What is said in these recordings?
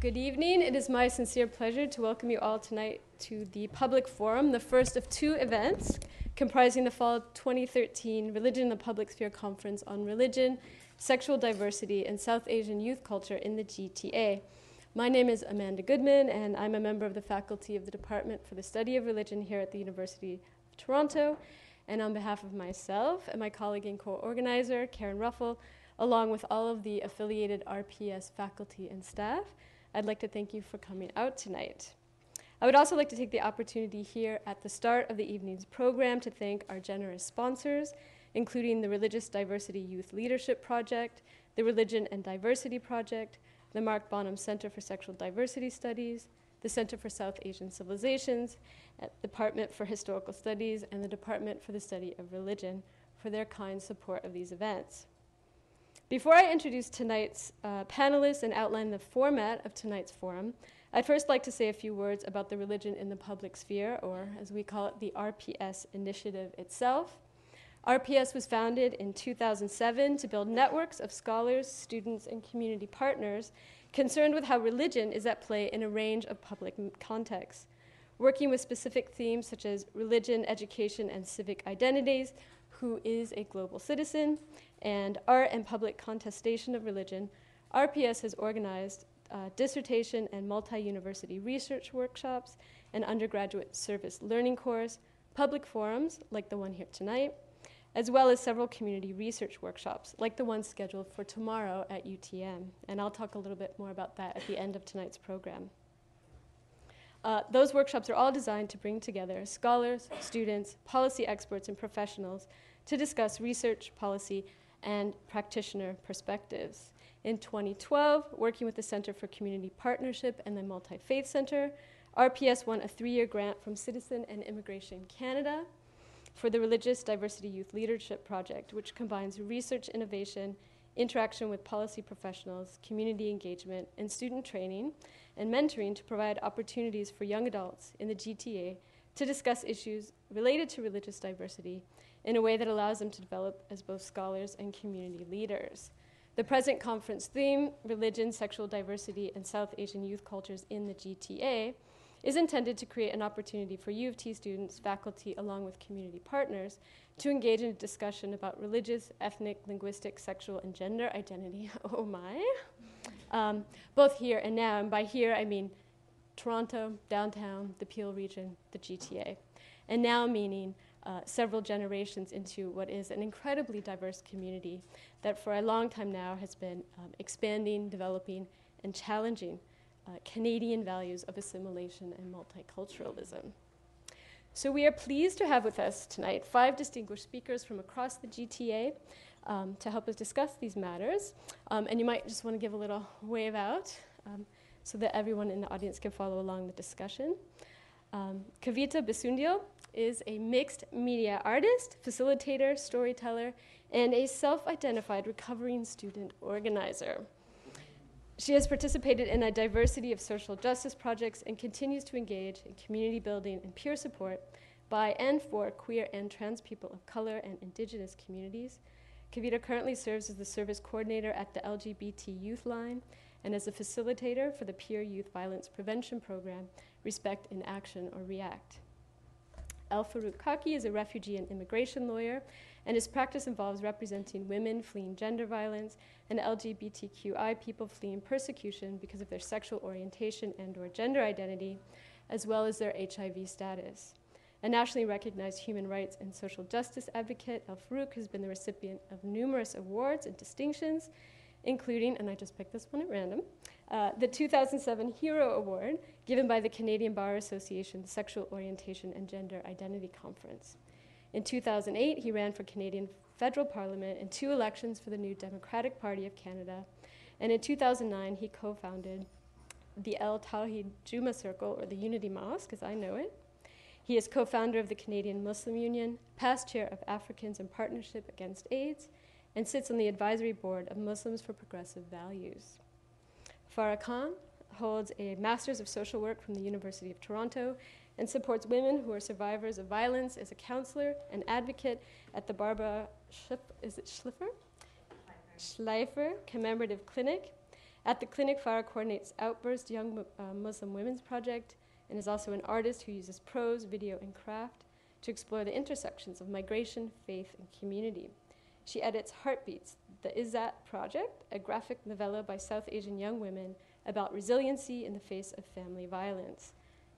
Good evening. It is my sincere pleasure to welcome you all tonight to the public forum, the first of two events comprising the fall 2013 Religion in the Public Sphere Conference on Religion, Sexual Diversity, and South Asian Youth Culture in the GTA. My name is Amanda Goodman, and I'm a member of the faculty of the Department for the Study of Religion here at the University of Toronto. And on behalf of myself and my colleague and co organizer, Karen Ruffle, along with all of the affiliated RPS faculty and staff, I'd like to thank you for coming out tonight. I would also like to take the opportunity here at the start of the evening's program to thank our generous sponsors, including the Religious Diversity Youth Leadership Project, the Religion and Diversity Project, the Mark Bonham Center for Sexual Diversity Studies, the Center for South Asian Civilizations, the Department for Historical Studies, and the Department for the Study of Religion for their kind support of these events. Before I introduce tonight's uh, panelists and outline the format of tonight's forum, I'd first like to say a few words about the Religion in the Public Sphere, or as we call it, the RPS initiative itself. RPS was founded in 2007 to build networks of scholars, students, and community partners concerned with how religion is at play in a range of public contexts. Working with specific themes such as religion, education, and civic identities, who is a global citizen, and art and public contestation of religion, RPS has organized uh, dissertation and multi university research workshops, an undergraduate service learning course, public forums like the one here tonight, as well as several community research workshops like the one scheduled for tomorrow at UTM. And I'll talk a little bit more about that at the end of tonight's program. Uh, those workshops are all designed to bring together scholars, students, policy experts, and professionals to discuss research, policy, and practitioner perspectives. In 2012, working with the Center for Community Partnership and the Multi Faith Center, RPS won a three year grant from Citizen and Immigration Canada for the Religious Diversity Youth Leadership Project, which combines research innovation, interaction with policy professionals, community engagement, and student training and mentoring to provide opportunities for young adults in the GTA to discuss issues related to religious diversity in a way that allows them to develop as both scholars and community leaders. The present conference theme, Religion, Sexual Diversity, and South Asian Youth Cultures in the GTA, is intended to create an opportunity for U of T students, faculty, along with community partners to engage in a discussion about religious, ethnic, linguistic, sexual, and gender identity. oh my. Um, both here and now. And by here, I mean Toronto, downtown, the Peel region, the GTA. And now meaning uh, several generations into what is an incredibly diverse community that for a long time now has been um, expanding, developing, and challenging uh, Canadian values of assimilation and multiculturalism. So, we are pleased to have with us tonight five distinguished speakers from across the GTA um, to help us discuss these matters. Um, and you might just want to give a little wave out um, so that everyone in the audience can follow along the discussion. Um, Kavita Bisundio is a mixed media artist, facilitator, storyteller, and a self identified recovering student organizer. She has participated in a diversity of social justice projects and continues to engage in community building and peer support by and for queer and trans people of color and indigenous communities. Kavita currently serves as the service coordinator at the LGBT Youth Line and as a facilitator for the Peer Youth Violence Prevention Program, Respect in Action or REACT. El Farouk Khaki is a refugee and immigration lawyer, and his practice involves representing women fleeing gender violence and LGBTQI people fleeing persecution because of their sexual orientation and or gender identity, as well as their HIV status. A nationally recognized human rights and social justice advocate, El Farouk has been the recipient of numerous awards and distinctions, including, and I just picked this one at random, uh, the 2007 Hero Award given by the Canadian Bar Association Sexual Orientation and Gender Identity Conference. In 2008, he ran for Canadian federal parliament in two elections for the New Democratic Party of Canada. And in 2009, he co founded the El Tawhid Juma Circle, or the Unity Mosque, as I know it. He is co founder of the Canadian Muslim Union, past chair of Africans in Partnership Against AIDS, and sits on the advisory board of Muslims for Progressive Values. Farah Khan holds a Master's of Social Work from the University of Toronto and supports women who are survivors of violence as a counselor and advocate at the Barbara is it Schliffer? Schleifer Commemorative Clinic, At the clinic, Farah coordinates Outburst Young uh, Muslim Women's Project and is also an artist who uses prose, video, and craft to explore the intersections of migration, faith, and community. She edits Heartbeats, the Izzat Project, a graphic novella by South Asian young women about resiliency in the face of family violence.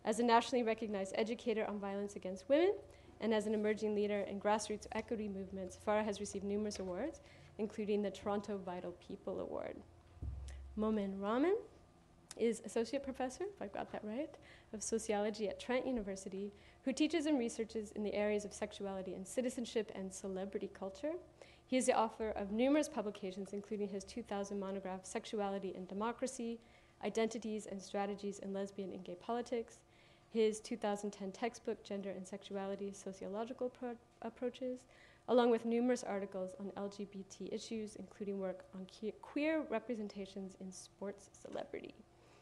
As a nationally recognized educator on violence against women, and as an emerging leader in grassroots equity movements, Farah has received numerous awards, including the Toronto Vital People Award. Momin Rahman is Associate Professor, if I've got that right, of Sociology at Trent University, who teaches and researches in the areas of sexuality and citizenship and celebrity culture. He is the author of numerous publications, including his 2000 monograph, Sexuality and Democracy Identities and Strategies in Lesbian and Gay Politics, his 2010 textbook, Gender and Sexuality Sociological Pro- Approaches, along with numerous articles on LGBT issues, including work on ke- queer representations in sports celebrity.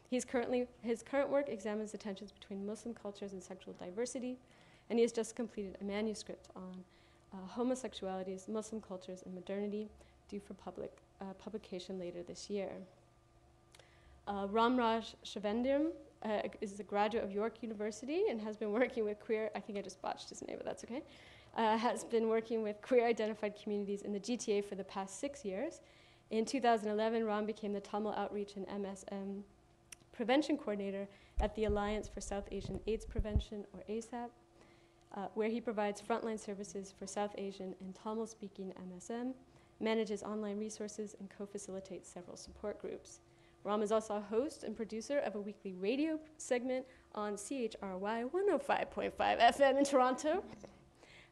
He's currently, his current work examines the tensions between Muslim cultures and sexual diversity, and he has just completed a manuscript on uh, homosexualities, Muslim cultures, and modernity, due for public uh, publication later this year. Uh, Ramraj Shivandiram uh, is a graduate of York University and has been working with queer, I think I just botched his name, but that's okay, uh, has been working with queer identified communities in the GTA for the past six years. In 2011, Ram became the Tamil Outreach and MSM Prevention Coordinator at the Alliance for South Asian AIDS Prevention, or ASAP, uh, where he provides frontline services for South Asian and Tamil speaking MSM, manages online resources, and co facilitates several support groups. Ram is also a host and producer of a weekly radio segment on CHRY 105.5 FM in Toronto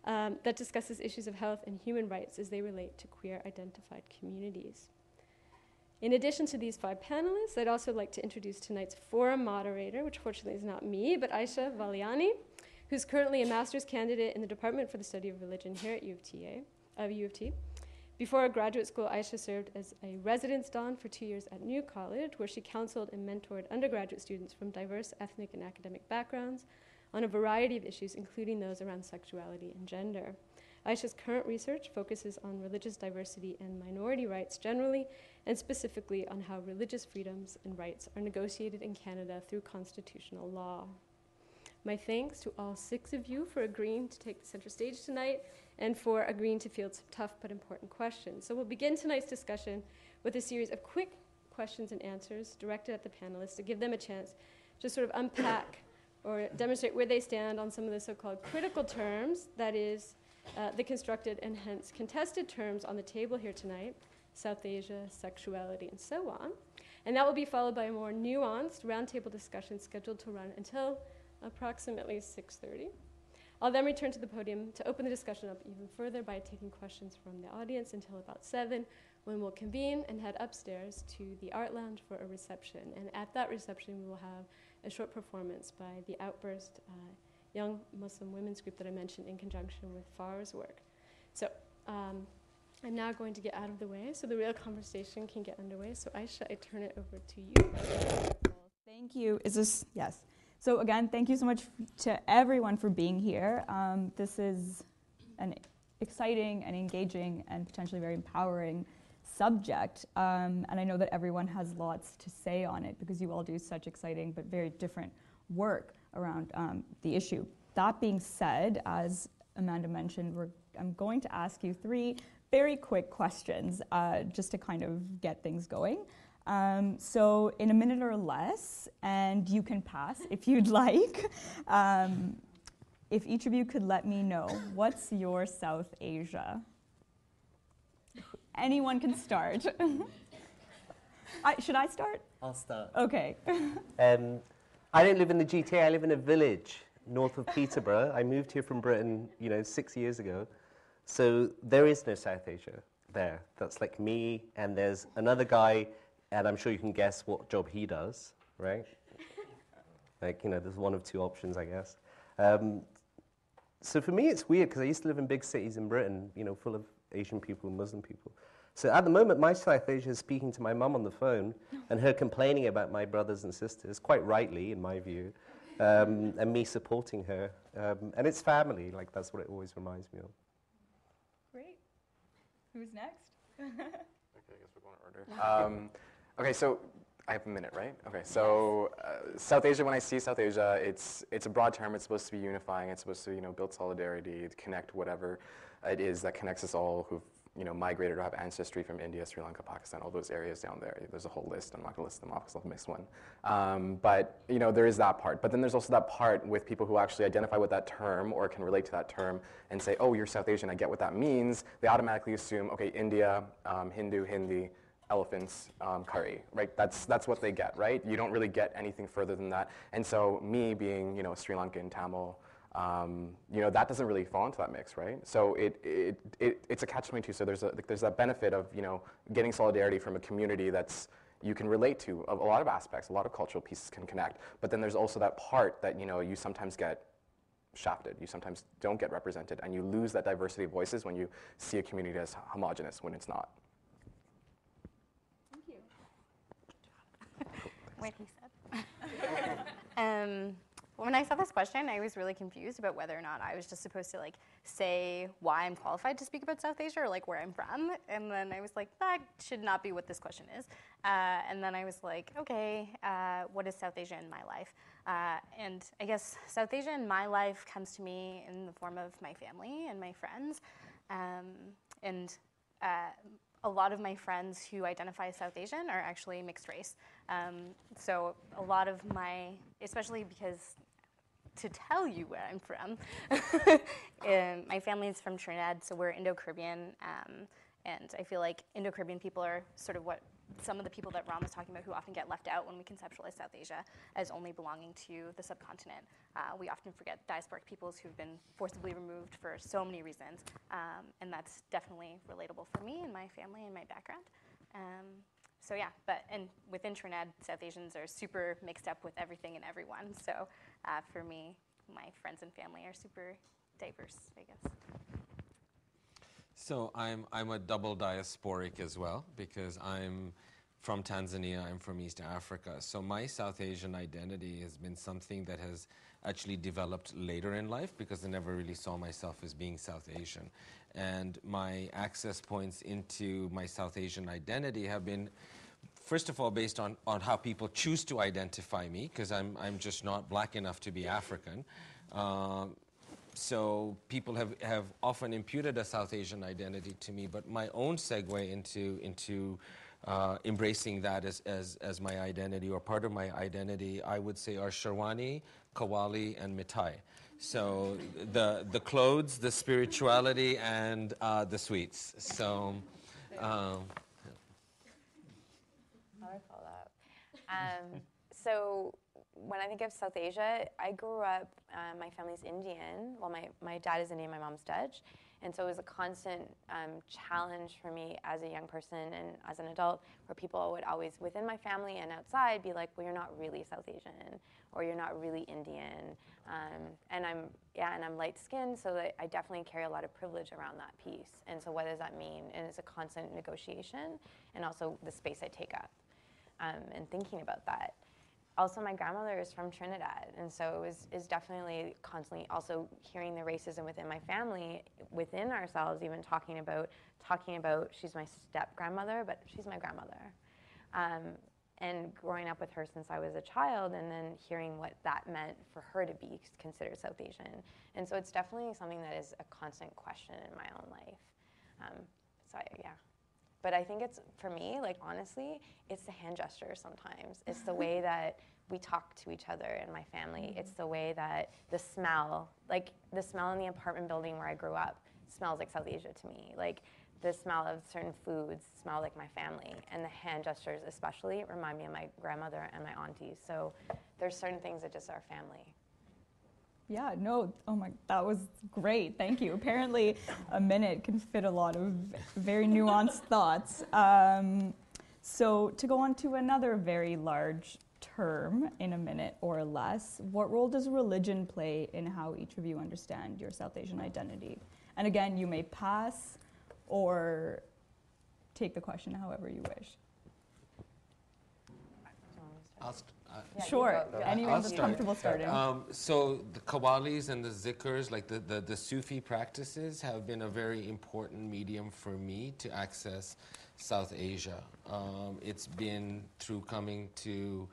um, that discusses issues of health and human rights as they relate to queer identified communities. In addition to these five panelists, I'd also like to introduce tonight's forum moderator, which fortunately is not me, but Aisha Valiani, who's currently a master's candidate in the Department for the Study of Religion here at U of, TA, uh, U of T. Before graduate school, Aisha served as a residence don for two years at New College, where she counseled and mentored undergraduate students from diverse ethnic and academic backgrounds on a variety of issues, including those around sexuality and gender. Aisha's current research focuses on religious diversity and minority rights generally, and specifically on how religious freedoms and rights are negotiated in Canada through constitutional law. My thanks to all six of you for agreeing to take the center stage tonight and for agreeing to field some tough but important questions. So we'll begin tonight's discussion with a series of quick questions and answers directed at the panelists to give them a chance to sort of unpack or demonstrate where they stand on some of the so-called critical terms, that is, uh, the constructed and hence contested terms on the table here tonight, South Asia, sexuality, and so on. And that will be followed by a more nuanced roundtable discussion scheduled to run until approximately 6.30. I'll then return to the podium to open the discussion up even further by taking questions from the audience until about 7, when we'll convene and head upstairs to the art lounge for a reception. And at that reception, we will have a short performance by the Outburst uh, young Muslim women's group that I mentioned in conjunction with Farah's work. So um, I'm now going to get out of the way so the real conversation can get underway. So Aisha, I turn it over to you. Thank you. Is this, yes. So again, thank you so much to everyone for being here. Um, this is an exciting and engaging and potentially very empowering subject. Um, and I know that everyone has lots to say on it because you all do such exciting but very different work around um, the issue. That being said, as Amanda mentioned, I'm going to ask you three very quick questions uh, just to kind of get things going. Um, so in a minute or less, and you can pass if you'd like. Um, if each of you could let me know, what's your South Asia? Anyone can start. I, should I start? I'll start. Okay. um, I don't live in the GTA. I live in a village north of Peterborough. I moved here from Britain, you know, six years ago. So there is no South Asia there. That's like me, and there's another guy and I'm sure you can guess what job he does, right? like, you know, there's one of two options, I guess. Um, so for me, it's weird because I used to live in big cities in Britain, you know, full of Asian people and Muslim people. So at the moment, my South Asia is speaking to my mum on the phone and her complaining about my brothers and sisters, quite rightly, in my view, um, and me supporting her. Um, and it's family, like that's what it always reminds me of. Great. Who's next? okay, I guess we're going in order. Um, Okay, so I have a minute, right? Okay, so uh, South Asia, when I see South Asia, it's, it's a broad term. It's supposed to be unifying. It's supposed to, you know, build solidarity, connect whatever it is that connects us all who've, you know, migrated or have ancestry from India, Sri Lanka, Pakistan, all those areas down there. There's a whole list. I'm not going to list them off because I'll miss one. Um, but, you know, there is that part. But then there's also that part with people who actually identify with that term or can relate to that term and say, oh, you're South Asian, I get what that means. They automatically assume, okay, India, um, Hindu, Hindi, elephants, um, curry, right? That's, that's what they get, right? You don't really get anything further than that. And so me being, you know, Sri Lankan, Tamil, um, you know, that doesn't really fall into that mix, right? So it, it, it, it's a catch-22. So there's, a, there's that benefit of, you know, getting solidarity from a community that's, you can relate to a, a lot of aspects, a lot of cultural pieces can connect. But then there's also that part that, you know, you sometimes get shafted. You sometimes don't get represented, and you lose that diversity of voices when you see a community as homogenous when it's not. What he said. um, when I saw this question, I was really confused about whether or not I was just supposed to like say why I'm qualified to speak about South Asia or like where I'm from. And then I was like, that should not be what this question is. Uh, and then I was like, okay, uh, what is South Asia in my life? Uh, and I guess South Asia in my life comes to me in the form of my family and my friends. Um, and uh, a lot of my friends who identify as South Asian are actually mixed race. Um, so a lot of my, especially because to tell you where I'm from, um, my family is from Trinidad, so we're Indo-Caribbean, um, and I feel like Indo-Caribbean people are sort of what some of the people that Ron was talking about who often get left out when we conceptualize South Asia as only belonging to the subcontinent. Uh, we often forget diasporic peoples who've been forcibly removed for so many reasons, um, and that's definitely relatable for me and my family and my background. Um, so yeah, but and within Trinidad, South Asians are super mixed up with everything and everyone. So uh, for me, my friends and family are super diverse, I guess. So I'm, I'm a double diasporic as well because I'm from Tanzania, I'm from East Africa. So my South Asian identity has been something that has actually developed later in life because I never really saw myself as being South Asian. And my access points into my South Asian identity have been, first of all, based on, on how people choose to identify me because I'm, I'm just not black enough to be African. Um, so people have, have often imputed a South Asian identity to me, but my own segue into, into uh, embracing that as, as, as my identity or part of my identity, I would say are Sherwani, Qawwali, and Mithai. So the, the clothes, the spirituality, and uh, the sweets. So. Um, I follow up? Um, so when I think of South Asia, I grew up, uh, my family's Indian. Well, my, my dad is Indian, my mom's Dutch. And so it was a constant um, challenge for me as a young person and as an adult, where people would always, within my family and outside, be like, well, you're not really South Asian, or you're not really Indian. Um, and I'm, yeah, and I'm light skinned, so that I definitely carry a lot of privilege around that piece. And so what does that mean? And it's a constant negotiation, and also the space I take up. Um, and thinking about that also my grandmother is from Trinidad, and so it was is definitely constantly also hearing the racism within my family, within ourselves, even talking about talking about she's my step grandmother, but she's my grandmother, um, and growing up with her since I was a child, and then hearing what that meant for her to be considered South Asian, and so it's definitely something that is a constant question in my own life. Um, so I, yeah. But I think it's, for me, like honestly, it's the hand gesture sometimes. It's the way that we talk to each other in my family. Mm-hmm. It's the way that the smell, like the smell in the apartment building where I grew up, smells like South Asia to me. Like the smell of certain foods smell like my family. And the hand gestures, especially, remind me of my grandmother and my aunties. So there's certain things that just are family. Yeah, no, oh my, that was great. Thank you. Apparently, a minute can fit a lot of very nuanced thoughts. Um, so, to go on to another very large term in a minute or less, what role does religion play in how each of you understand your South Asian identity? And again, you may pass or take the question however you wish. I'll st- Yeah, sure, go. anyone that's start. comfortable starting. Um, so the Qawwalis and the zikrs, like the, the, the Sufi practices, have been a very important medium for me to access South Asia. Um, it's been through coming to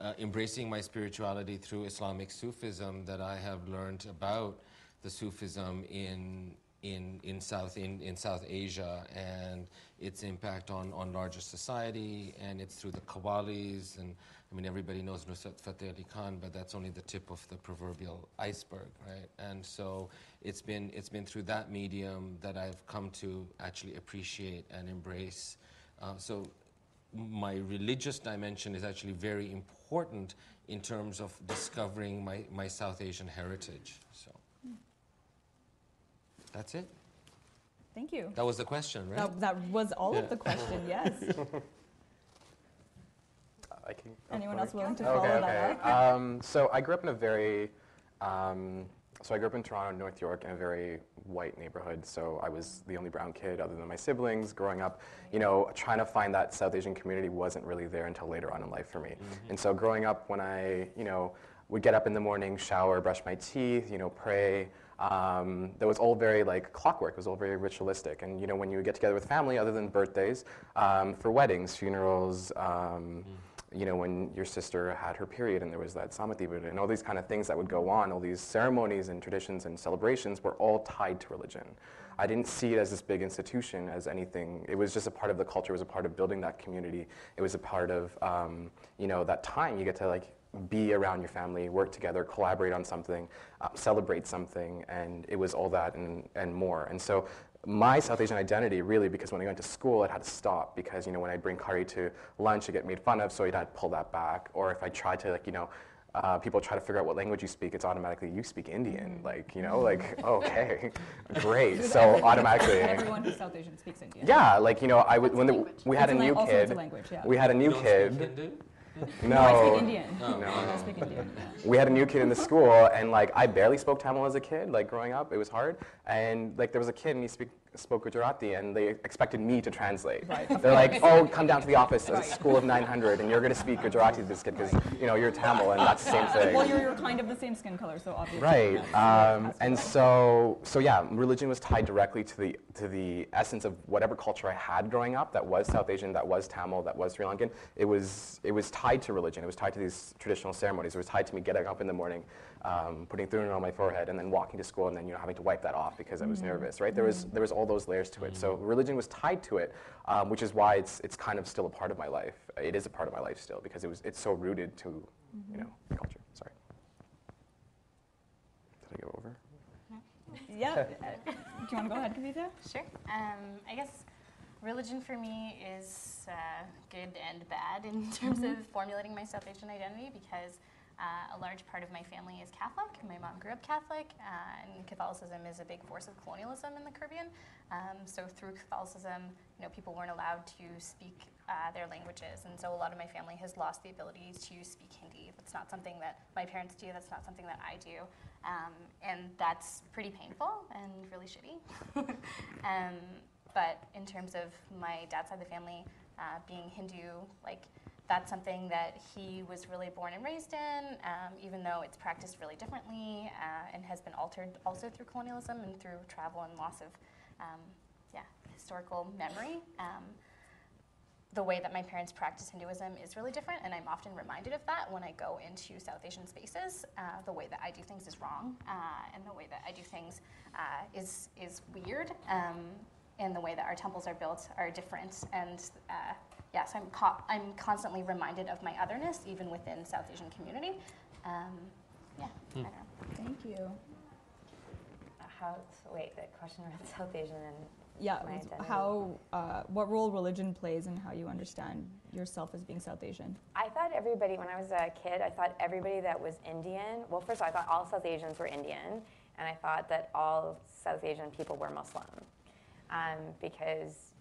uh, embracing my spirituality through Islamic Sufism that I have learned about the Sufism in in, in South in, in South Asia and its impact on, on larger society and it's through the Qawwalis and I mean everybody knows Nusrat Fateh Ali Khan but that's only the tip of the proverbial iceberg right and so it's been it's been through that medium that I've come to actually appreciate and embrace uh, so my religious dimension is actually very important in terms of discovering my, my South Asian heritage so that's it. Thank you. That was the question, right? That, that was all Yeah. of the question, yes. I can, Anyone else willing to Okay, follow okay. that up? Um, so I grew up in a very, um, so I grew up in Toronto, North York, in a very white neighborhood. So I was the only brown kid other than my siblings growing up. You know, trying to find that South Asian community wasn't really there until later on in life for me. And so growing up, when I, you know, would get up in the morning, shower, brush my teeth, you know, pray. Um, that was all very like clockwork. It was all very ritualistic. And you know, when you would get together with family, other than birthdays, um, for weddings, funerals, um, you know, when your sister had her period and there was that samati and all these kind of things that would go on, all these ceremonies and traditions and celebrations were all tied to religion. I didn't see it as this big institution as anything. It was just a part of the culture. It was a part of building that community. It was a part of, um, you know, that time you get to like be around your family, work together, collaborate on something, uh, celebrate something, and it was all that and, and more. And so my South Asian identity really, because when I went to school, it had to stop because, you know, when I'd bring curry to lunch, I'd get made fun of, so I'd had to pull that back. Or if I tried to, like, you know, uh, people try to figure out what language you speak, it's automatically, you speak Indian. Like, you know, like, okay, great. Because So everyone- automatically. Everyone who's South Asian speaks Indian. Yeah, like, you know, I would, when the, we had It's a a new lang- also it's kid, a language, yeah. we had a new don't kid. Speak Hindu? No, I speak Indian. Oh. No. I speak Indian. we had a new kid in the school, and like I barely spoke Tamil as a kid, like growing up, it was hard. And like there was a kid, and he speak, spoke Gujarati, and they expected me to translate. Right, They're like, "Oh, come down to the office, a school of 900, and you're going to speak Gujarati to this kid because you know you're Tamil, and that's the same thing." Well, you're, you're kind of the same skin color, so obviously. Right. Um, and so, so yeah, religion was tied directly to the to the essence of whatever culture I had growing up. That was South Asian, that was Tamil, that was Sri Lankan. It was it was tied to religion. It was tied to these traditional ceremonies. It was tied to me getting up in the morning, um, putting thurun on my forehead, and then walking to school, and then you know having to wipe that off because I was nervous. Right. There was there was all those layers to it. So religion was tied to it, um, which is why it's it's kind of still a part of my life. It is a part of my life still because it was it's so rooted to you know culture. Sorry. Did I go over? Yeah. Do you want to go ahead, Kavita? Sure. Um, I guess religion for me is uh, good and bad in terms of formulating my South Asian identity because uh, a large part of my family is Catholic. My mom grew up Catholic, uh, and Catholicism is a big force of colonialism in the Caribbean. Um, so through Catholicism, you know, people weren't allowed to speak uh, their languages, and so a lot of my family has lost the ability to speak Hindi. That's not something that my parents do. That's not something that I do, um, and that's pretty painful and really shitty. um, but in terms of my dad's side of the family uh, being Hindu, like that's something that he was really born and raised in, um, even though it's practiced really differently uh, and has been altered also through colonialism and through travel and loss of, um, yeah, historical memory. Um, the way that my parents practice Hinduism is really different, and I'm often reminded of that when I go into South Asian spaces. Uh, the way that I do things is wrong, uh, and the way that I do things uh, is is weird, um, and the way that our temples are built are different. And uh, yes, I'm co- I'm constantly reminded of my otherness, even within South Asian community. Um, yeah, I don't know. Thank you. How, wait, the question around South Asian and Yeah, My identity. how, uh, what role religion plays in how you understand yourself as being South Asian? I thought everybody, when I was a kid, I thought everybody that was Indian, well, first of all, I thought all South Asians were Indian, and I thought that all South Asian people were Muslim. Um, because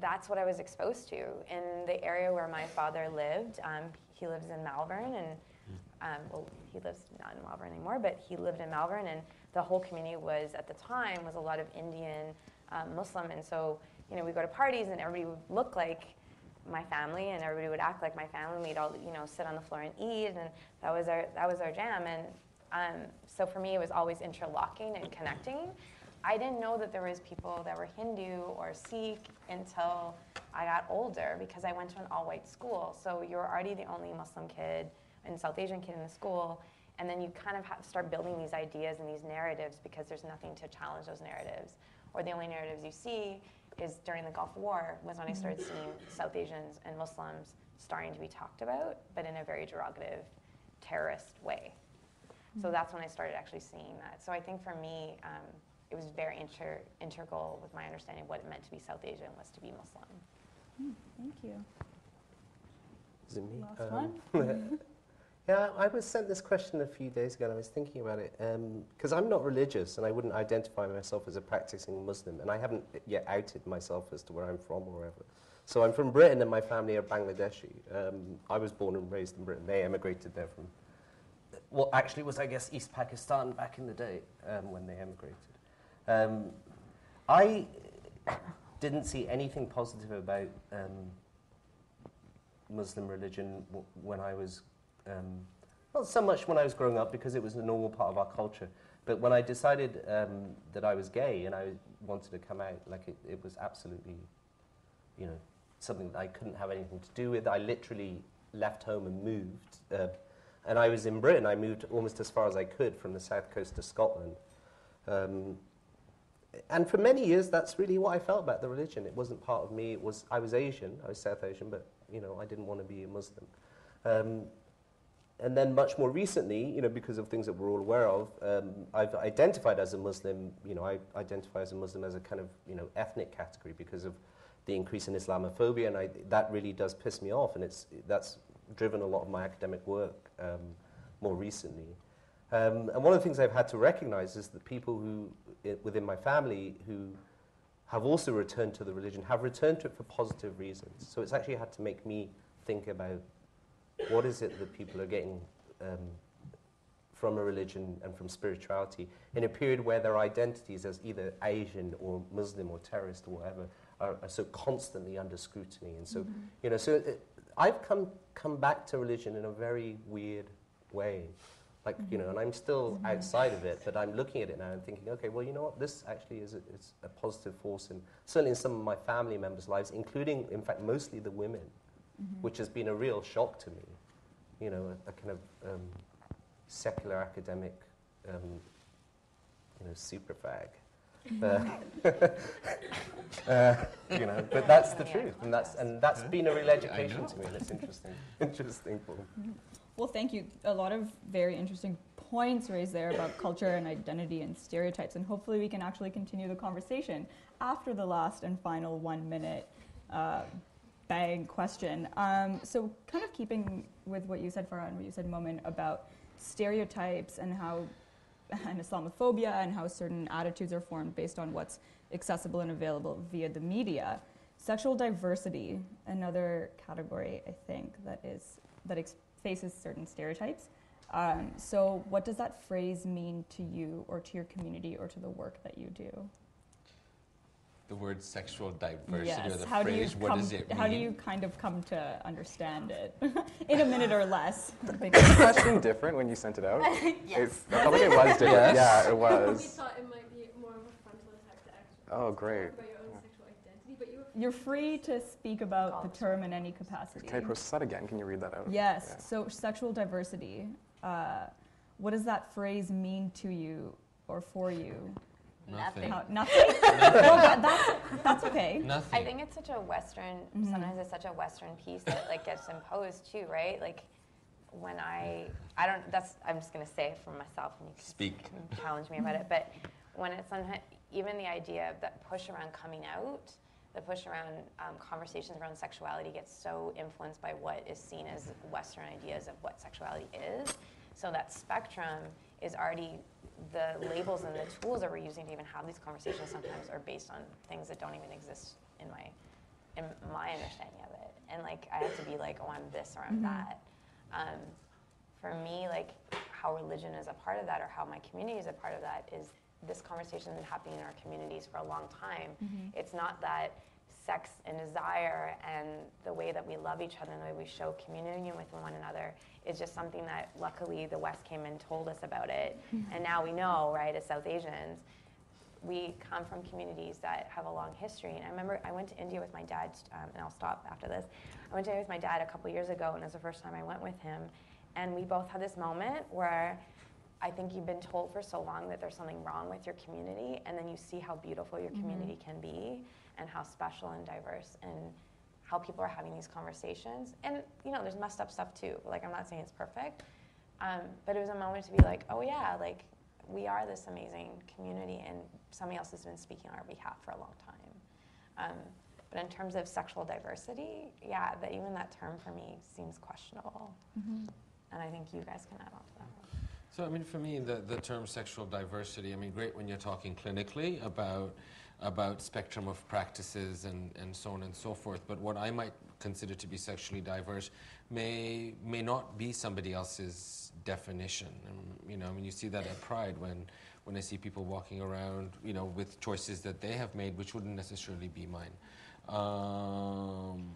that's what I was exposed to. In the area where my father lived, um, he lives in Malvern, and um, well, he lives not in Malvern anymore, but he lived in Malvern, and the whole community was, at the time, was a lot of Indian um, Muslim, and so, you know, we go to parties, and everybody would look like my family, and everybody would act like my family. We'd all, you know, sit on the floor and eat, and that was our that was our jam. And um, so for me, it was always interlocking and connecting. I didn't know that there was people that were Hindu or Sikh until I got older because I went to an all-white school. So you're already the only Muslim kid and South Asian kid in the school, and then you kind of have start building these ideas and these narratives because there's nothing to challenge those narratives. Or the only narratives you see is during the Gulf War was when I started seeing South Asians and Muslims starting to be talked about, but in a very derogative, terrorist way. So that's when I started actually seeing that. So I think for me, um, it was very inter- integral with my understanding of what it meant to be South Asian was to be Muslim. Thank you. Is it me? Last Um, one. Yeah, I was sent this question a few days ago and I was thinking about it. Because I'm not religious and I wouldn't identify myself as a practicing Muslim and I haven't yet outed myself as to where I'm from or wherever. So I'm from Britain and my family are Bangladeshi. Um, I was born and raised in Britain. They emigrated there from, well, actually was, I guess, East Pakistan back in the day um, when they emigrated. Um, I didn't see anything positive about um, Muslim religion w- when I was, um, not so much when I was growing up because it was a normal part of our culture, but when I decided um, that I was gay and I wanted to come out, like it, it was absolutely, you know, something that I couldn't have anything to do with. I literally left home and moved. Uh, and I was in Britain. I moved almost as far as I could from the south coast to Scotland. Um, and for many years, that's really what I felt about the religion. It wasn't part of me. It was I was Asian. I was South Asian, but you know, I didn't want to be a Muslim. Um, and then much more recently, you know, because of things that we're all aware of, um, I've identified as a Muslim. You know, I identify as a Muslim as a kind of you know ethnic category because of the increase in Islamophobia, and I, that really does piss me off, and it's that's driven a lot of my academic work um, more recently. Um, and one of the things I've had to recognize is that people who, i- within my family, who have also returned to the religion, have returned to it for positive reasons. So it's actually had to make me think about what is it that people are getting um, from a religion and from spirituality in a period where their identities as either Asian or Muslim or terrorist or whatever are, are so constantly under scrutiny. And so, you know, so it, I've come, come back to religion in a very weird way. Like, you know, and I'm still outside of it, but I'm looking at it now and thinking, okay, well, you know what, this actually is a, it's a positive force, in, certainly in some of my family members' lives, including, in fact, mostly the women, which has been a real shock to me. You know, a, a kind of um, secular academic, um, you know, super fag. Uh, uh, you know, but that's the truth, and that's and that's been a real education to me, and it's interesting, interesting for me. Well, thank you. A lot of very interesting points raised there about culture and identity and stereotypes, and hopefully we can actually continue the conversation after the last and final one minute uh, bang question. Um, so, kind of keeping with what you said, Farah, and what you said, Momin, about stereotypes and how and Islamophobia and how certain attitudes are formed based on what's accessible and available via the media. Sexual diversity, another category I think that is that faces certain stereotypes. Um, so, what does that phrase mean to you, or to your community, or to the work that you do? The word sexual diversity or yes. the How do you phrase, what come? does it how do you kind of come to understand it in a minute or less? Was the question different when you sent it out? yes. I felt like it was different. Yes. Yeah, it We was. thought it might be more of a frontal attack to actually Oh, talk great. about your own sexual identity, but you were You're free to speak about the term in any capacity. Can I process that again? Can you read that out? Yes. Yeah. So sexual diversity. Uh, what does that phrase mean to you or for you? Nothing. How, nothing. well, that, that's, that's okay. Nothing. I think it's such a Western. Mm-hmm. Sometimes it's such a Western piece that like gets imposed too, right? Like when I, I don't. That's I'm just gonna say it for myself, and you can Speak. can challenge me about it. But when it's sometimes even the idea of that push around coming out, the push around um, conversations around sexuality gets so influenced by what is seen as Western ideas of what sexuality is. So that spectrum is already the labels and the tools that we're using to even have these conversations sometimes are based on things that don't even exist in my in my understanding of it. And like I have to be like, oh, I'm this or I'm that. Um, for me, like how religion is a part of that or how my community is a part of that is this conversation has been happening in our communities for a long time. It's not that sex and desire and the way that we love each other and the way we show communion with one another is just something that luckily the West came and told us about it. And now we know, right, as South Asians, we come from communities that have a long history. And I remember I went to India with my dad, um, and I'll stop after this. I went to India with my dad a couple years ago, and it was the first time I went with him. And we both had this moment where I think you've been told for so long that there's something wrong with your community, and then you see how beautiful your community can be, and how special and diverse, and how people are having these conversations. And you know, there's messed up stuff too. Like I'm not saying it's perfect, um, but it was a moment to be like, oh yeah, like we are this amazing community, and somebody else has been speaking on our behalf for a long time. Um, but in terms of sexual diversity, yeah, that even that term for me seems questionable. And I think you guys can add on to that. So, I mean, for me, the, the term sexual diversity, I mean, great when you're talking clinically about, about spectrum of practices and, and so on and so forth. But what I might consider to be sexually diverse may, may not be somebody else's definition. And, you know, I mean, you see that at Pride when, when I see people walking around, you know, with choices that they have made, which wouldn't necessarily be mine. Um,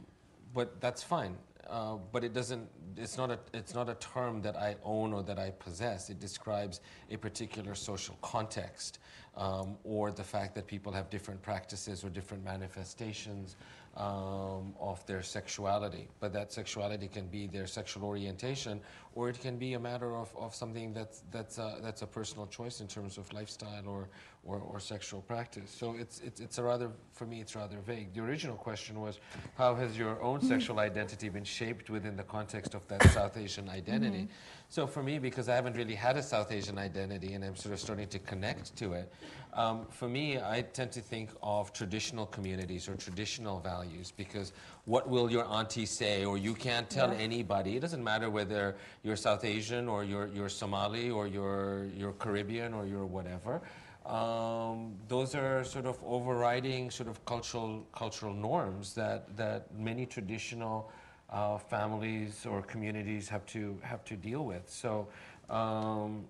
but that's fine. Uh, but it doesn't. It's not a. It's not a term that I own or that I possess. It describes a particular social context, um, or the fact that people have different practices or different manifestations um, of their sexuality. But that sexuality can be their sexual orientation, or it can be a matter of, of something that's that's a, that's a personal choice in terms of lifestyle or, or, or sexual practice. So it's, it's it's a rather for me it's rather vague. The original question was, how has your own sexual identity been shaped within the context of that South Asian identity? So for me, because I haven't really had a South Asian identity and I'm sort of starting to connect to it, um, for me, I tend to think of traditional communities or traditional values because what will your auntie say or you can't tell Yeah. anybody. It doesn't matter whether you're South Asian or you're, you're Somali or you're, you're Caribbean or you're whatever. Um, those are sort of overriding sort of cultural cultural norms that, that many traditional uh, families or communities have to have to deal with. So um,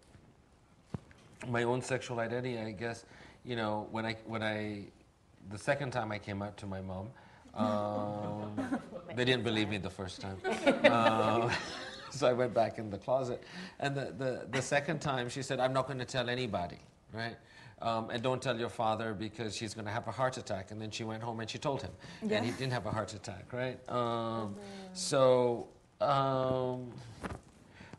my own sexual identity, I guess, you know, when I when I the second time I came out to my mom, um, they didn't believe me the first time. Uh, so I went back in the closet. And the, the, the second time, she said, I'm not going to tell anybody, right? Um, and don't tell your father because she's going to have a heart attack. And then she went home and she told him. Yeah. And he didn't have a heart attack, right? Um, So um,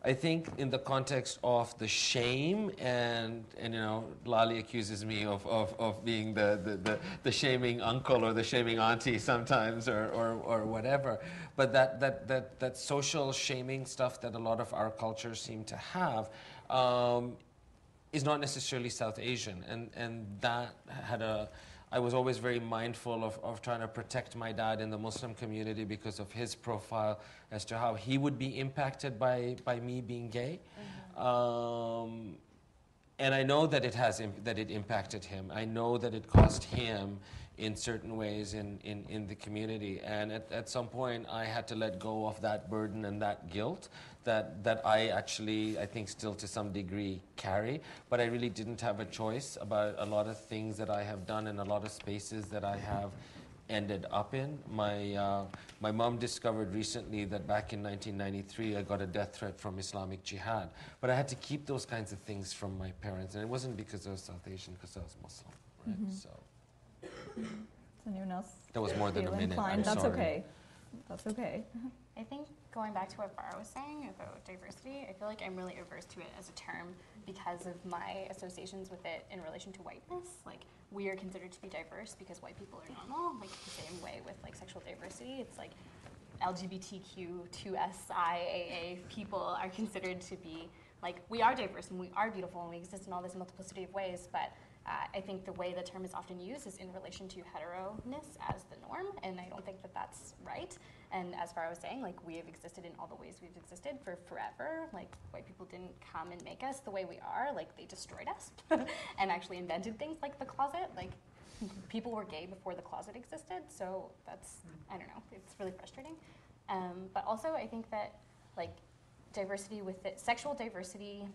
I think in the context of the shame, and, and you know, Lali accuses me of, of, of being the, the, the, the shaming uncle or the shaming auntie sometimes or, or, or whatever. But that, that, that, that social shaming stuff that a lot of our cultures seem to have um, is not necessarily South Asian. And, and that had a, I was always very mindful of, of trying to protect my dad in the Muslim community because of his profile as to how he would be impacted by, by me being gay. Um, and I know that it has imp- that it impacted him. I know that it cost him in certain ways in, in, in the community. And at, at some point, I had to let go of that burden and that guilt that, that I actually, I think, still to some degree carry. But I really didn't have a choice about a lot of things that I have done and a lot of spaces that I have ended up in. My, uh, my mom discovered recently that back in 1993 I got a death threat from Islamic Jihad. But I had to keep those kinds of things from my parents. And it wasn't because I was South Asian, because I was Muslim. Right? So Does anyone else that was more than a minute. inclined? I'm That's sorry. okay. That's okay. I think going back to what Farah was saying about diversity, I feel like I'm really averse to it as a term because of my associations with it in relation to whiteness. Like we are considered to be diverse because white people are normal. Like the same way with like sexual diversity, it's like LGBTQ2SIAA people are considered to be like we are diverse and we are beautiful and we exist in all this multiplicity of ways, but uh, I think the way the term is often used is in relation to hetero-ness as the norm, and I don't think that that's right. And as far as I was saying, like we have existed in all the ways we've existed for forever. Like white people didn't come and make us the way we are. Like they destroyed us and actually invented things like the closet. Like people were gay before the closet existed. So that's I don't know. It's really frustrating. Um, but also, I think that like diversity with it, sexual diversity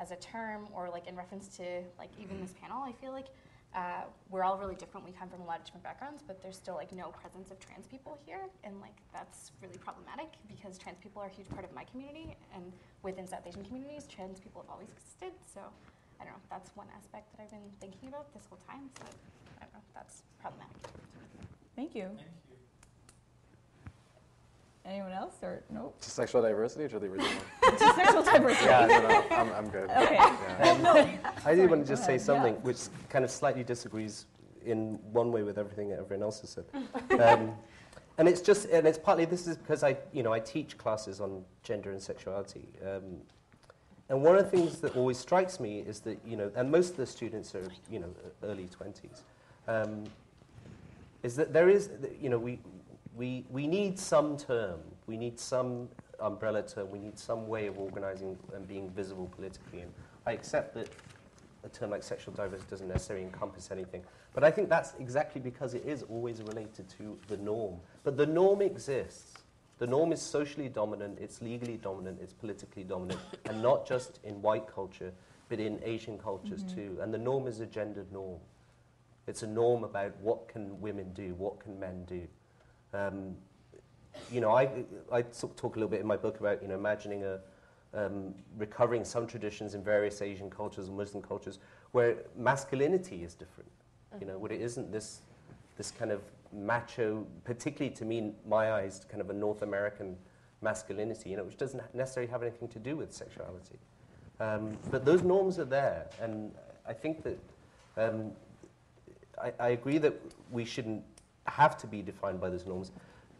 as a term or like in reference to like even this panel, I feel like uh, we're all really different. We come from a lot of different backgrounds, but there's still like no presence of trans people here, and like that's really problematic because trans people are a huge part of my community, and within South Asian communities, trans people have always existed. So I don't know. That's one aspect that I've been thinking about this whole time. So I don't know. That's problematic. Thank you. Anyone else or nope? To sexual diversity or to the original? Sexual diversity. yeah, no, no, I'm, I'm good. Okay. Yeah. I did want to just say something yeah. which kind of slightly disagrees in one way with everything that everyone else has said. um, and it's just, and it's partly this is because I, you know, I teach classes on gender and sexuality. Um, and one of the things that always strikes me is that, you know, and most of the students are, you know, early 20s, um, is that there is, you know, we, we, we need some term, we need some umbrella term, we need some way of organizing and being visible politically. And I accept that a term like sexual diversity doesn't necessarily encompass anything. But I think that's exactly because it is always related to the norm. But the norm exists. The norm is socially dominant, it's legally dominant, it's politically dominant, and not just in white culture, but in Asian cultures mm-hmm. too. And the norm is a gendered norm. It's a norm about what can women do, what can men do. Um, you know, I, I talk a little bit in my book about, you know, imagining a, um, recovering some traditions in various Asian cultures and Muslim cultures where masculinity is different. You know, where it isn't this, this kind of macho, particularly to me, my eyes, kind of a North American masculinity, you know, which doesn't necessarily have anything to do with sexuality. Um, but those norms are there, and I think that um, I, I agree that we shouldn't have to be defined by those norms,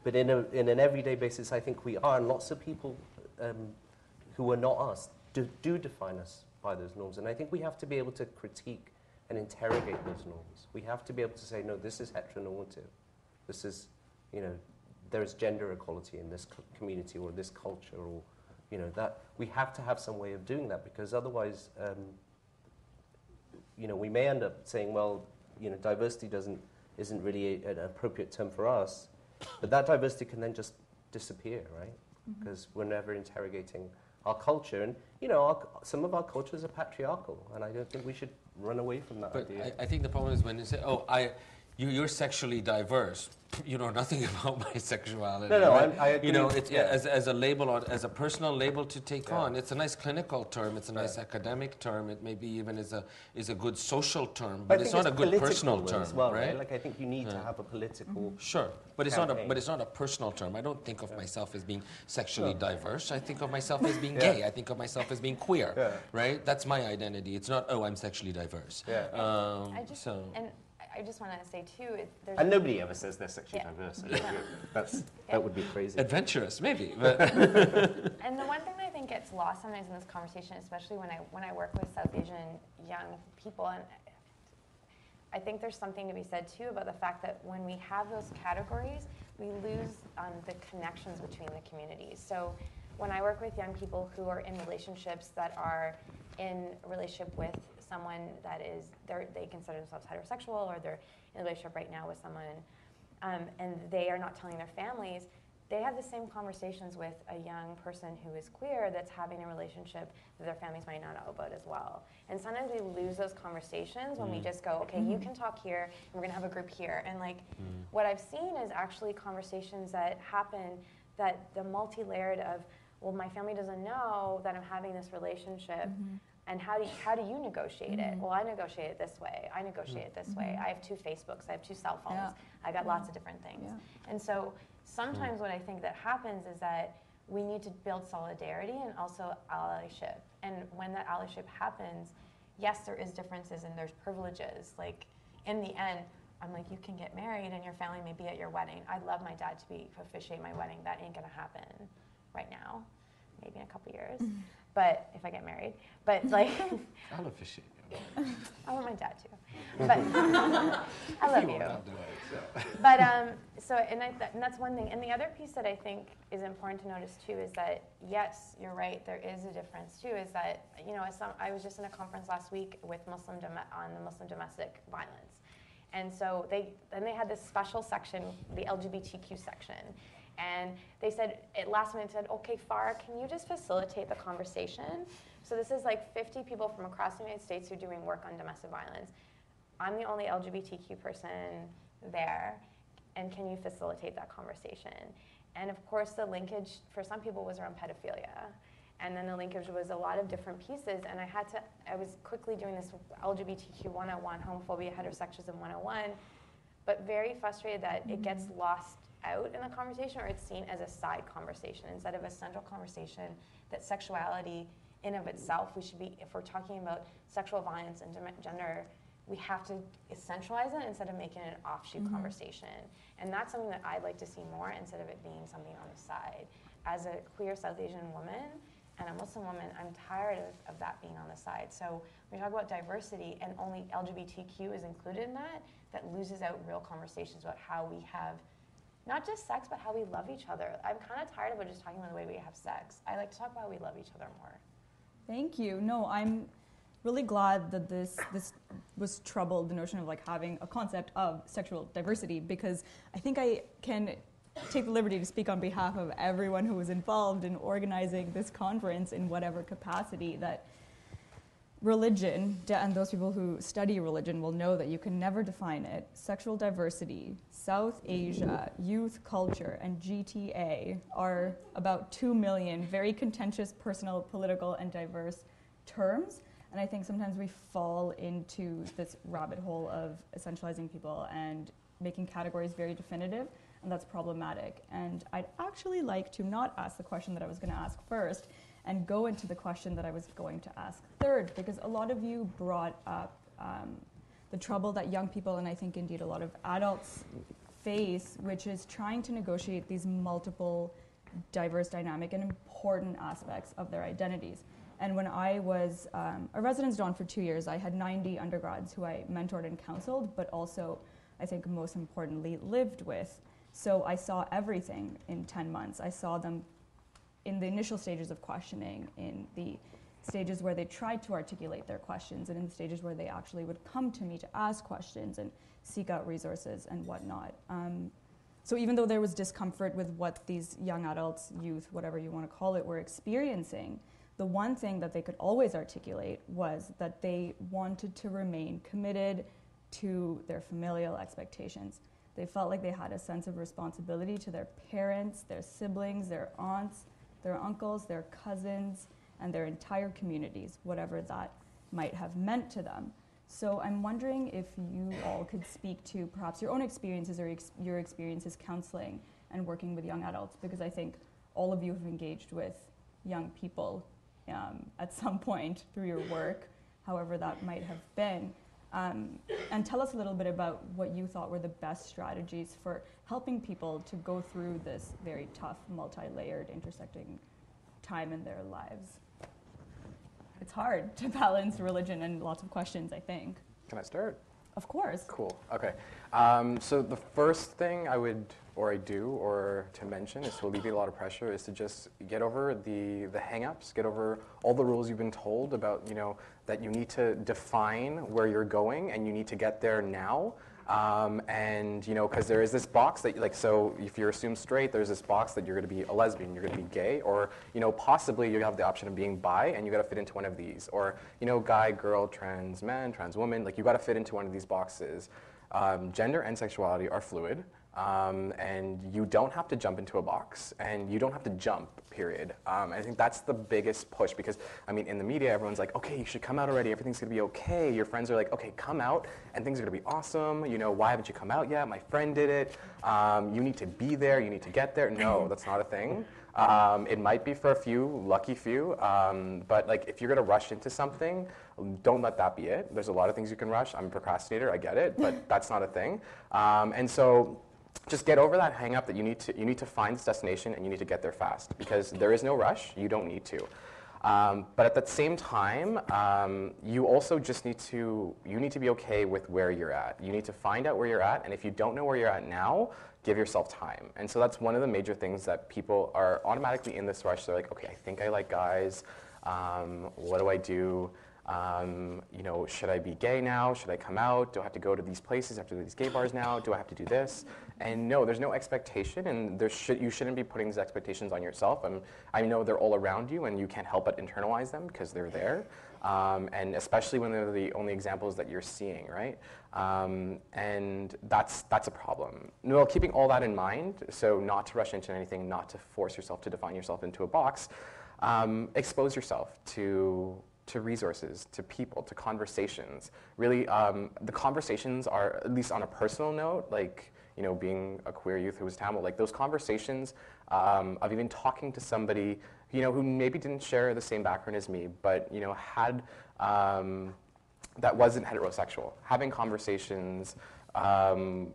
but in, a, in an everyday basis, I think we are, and lots of people um, who are not us do, do define us by those norms, and I think we have to be able to critique and interrogate those norms. We have to be able to say, no, this is heteronormative. This is, you know, there's gender equality in this co- community or this culture, or, you know, that we have to have some way of doing that because otherwise, um, you know, we may end up saying, well, you know, diversity doesn't isn't really a, an appropriate term for us, but that diversity can then just disappear, right? Mm-hmm. Because we're never interrogating our culture, and you know, our, some of our cultures are patriarchal, and I don't think we should run away from that But idea. I, I think the problem is when you say, "Oh, I, you, you're sexually diverse," you know nothing about my sexuality. No, no, right? I- I You know, it's yeah. as, as a label or as a personal label to take Yeah. on. It's a nice clinical term. It's a nice academic term. It maybe even is a is a good social term, I but it's not a good political personal term, as well, right? Like I think you need to have a political. Sure, but it's not a but it's not a personal term. I don't think of myself as being sexually diverse. I think of myself as being Yeah. gay. I think of myself as being queer. Yeah. Right? That's my identity. It's not oh I'm sexually diverse. Yeah. Um, I just so and I- I just want to say too. It, there's And nobody ever says they're sexually Yeah. diverse. Yeah. That's, Yeah. That would be crazy. adventurous maybe, but And the one thing that I think gets lost sometimes in this conversation, especially when I when I work with South Asian young people, and I think there's something to be said too about the fact that when we have those categories, we lose um, the connections between the communities. So when I work with young people who are in relationships that are in relationship with someone that is they're, consider themselves heterosexual or they're in a relationship right now with someone um, and they are not telling their families, they have the same conversations with a young person who is queer that's having a relationship that their families might not know about as well. And sometimes we lose those conversations when we mm. just go, okay, you mm-hmm. can talk here, and we're gonna have a group here. And like, mm. what I've seen is actually conversations that happen that the multi-layered of, well, my family doesn't know that I'm having this relationship. Mm-hmm. And how do you, how do you negotiate it? Mm-hmm. Well, I negotiate it this way. I negotiate it this way. Mm-hmm. I have two Facebooks. I have two cell phones. Yeah. I got lots of different things. Yeah. And so sometimes mm. what I think that happens is that we need to build solidarity and also allyship. And when that allyship happens, yes, there is differences and there's privileges. Like in the end, I'm like, you can get married and your family may be at your wedding. I'd love my dad to be officiate my wedding. That ain't gonna happen right now. Maybe in a couple years. Mm-hmm. But if I get married. But like I'll officiate. I want my dad to. But I love You you. won't have to, so. But um, so, and, I, th- and that's one thing. And the other piece that I think is important to notice too is that yes, you're right. There is a difference too. Is that you know, some, I was just in a conference last week with Muslim on the Muslim domestic violence, and so they then they had this special section, the LGBTQ section. And they said, at last minute, said, okay, Farah, can you just facilitate the conversation? So this is like 50 people from across the United States who are doing work on domestic violence. I'm the only LGBTQ person there, and can you facilitate that conversation? And of course, the linkage for some people was around pedophilia. And then the linkage was a lot of different pieces, and I had to, I was quickly doing this LGBTQ 101, homophobia, heterosexism 101, but very frustrated that it gets lost out in the conversation or it's seen as a side conversation instead of a central conversation that sexuality in of itself we should be if we're talking about sexual violence and gender we have to centralize it instead of making it an offshoot mm-hmm. conversation. And that's something that i'd like to see more instead of it being something on the side. As a queer south asian woman and a muslim woman i'm tired of, of that being on the side. So when we talk about diversity and only lgbtq is included in that that loses out real conversations about how we have not just sex, but how we love each other. I'm kind of tired of just talking about the way we have sex. I like to talk about how we love each other more. Thank you. No, I'm really glad that this this was troubled the notion of like having a concept of sexual diversity because I think I can take the liberty to speak on behalf of everyone who was involved in organizing this conference in whatever capacity that religion and those people who study religion will know that you can never define it. Sexual diversity south asia youth culture and gta are about 2 million very contentious personal political and diverse terms. And i think sometimes we fall into this rabbit hole of essentializing people and making categories very definitive and that's problematic. And i'd actually like to not ask the question that i was going to ask first and go into the question that I was going to ask third, because a lot of you brought up um, the trouble that young people, and I think indeed a lot of adults, face, which is trying to negotiate these multiple, diverse, dynamic, and important aspects of their identities. And when I was um, a residence don for two years, I had 90 undergrads who I mentored and counseled, but also, I think most importantly, lived with. So I saw everything in 10 months. I saw them in the initial stages of questioning, in the stages where they tried to articulate their questions, and in the stages where they actually would come to me to ask questions and seek out resources and whatnot. Um, so even though there was discomfort with what these young adults, youth, whatever you want to call it, were experiencing, the one thing that they could always articulate was that they wanted to remain committed to their familial expectations. They felt like they had a sense of responsibility to their parents, their siblings, their aunts, their uncles, their cousins, and their entire communities, whatever that might have meant to them. So I'm wondering if you all could speak to perhaps your own experiences or ex- your experiences counseling and working with young adults, because I think all of you have engaged with young people um, at some point through your work, however that might have been. Um, and tell us a little bit about what you thought were the best strategies for helping people to go through this very tough, multi layered, intersecting time in their lives. It's hard to balance religion and lots of questions, I think. Can I start? Of course. Cool. Okay. Um, so the first thing I would, or I do, or to mention is to alleviate a lot of pressure is to just get over the the hangups, get over all the rules you've been told about, you know, that you need to define where you're going and you need to get there now. Um, and you know, because there is this box that, like, so if you're assumed straight, there's this box that you're going to be a lesbian, you're going to be gay, or you know, possibly you have the option of being bi, and you got to fit into one of these, or you know, guy, girl, trans man, trans woman, like you got to fit into one of these boxes. Um, gender and sexuality are fluid. Um, and you don't have to jump into a box, and you don't have to jump. Period. Um, I think that's the biggest push because I mean, in the media, everyone's like, "Okay, you should come out already. Everything's gonna be okay." Your friends are like, "Okay, come out, and things are gonna be awesome." You know, why haven't you come out yet? My friend did it. Um, you need to be there. You need to get there. No, that's not a thing. Um, it might be for a few, lucky few, um, but like if you're gonna rush into something, don't let that be it. There's a lot of things you can rush. I'm a procrastinator, I get it, but that's not a thing. Um, and so just get over that hang up that you need to you need to find this destination and you need to get there fast because there is no rush. You don't need to. Um, but at the same time um, you also just need to you need to be okay with where you're at. You need to find out where you're at and if you don't know where you're at now give yourself time. And so that's one of the major things that people are automatically in this rush. They're like okay i think i like guys. Um, what do i do um, you know, should I be gay now? Should I come out? Do I have to go to these places? Do I have to go to these gay bars now? Do I have to do this? And no, there's no expectation, and there should, you shouldn't be putting these expectations on yourself. And I know they're all around you, and you can't help but internalize them because they're there. Um, and especially when they're the only examples that you're seeing, right? Um, and that's that's a problem. Well, keeping all that in mind, so not to rush into anything, not to force yourself to define yourself into a box. um, expose yourself to to resources, to people, to conversations. Really, um, the conversations are, at least on a personal note, like you know, being a queer youth who was Tamil, like those conversations um, of even talking to somebody, you know, who maybe didn't share the same background as me, but you know, had um, that wasn't heterosexual. Having conversations um,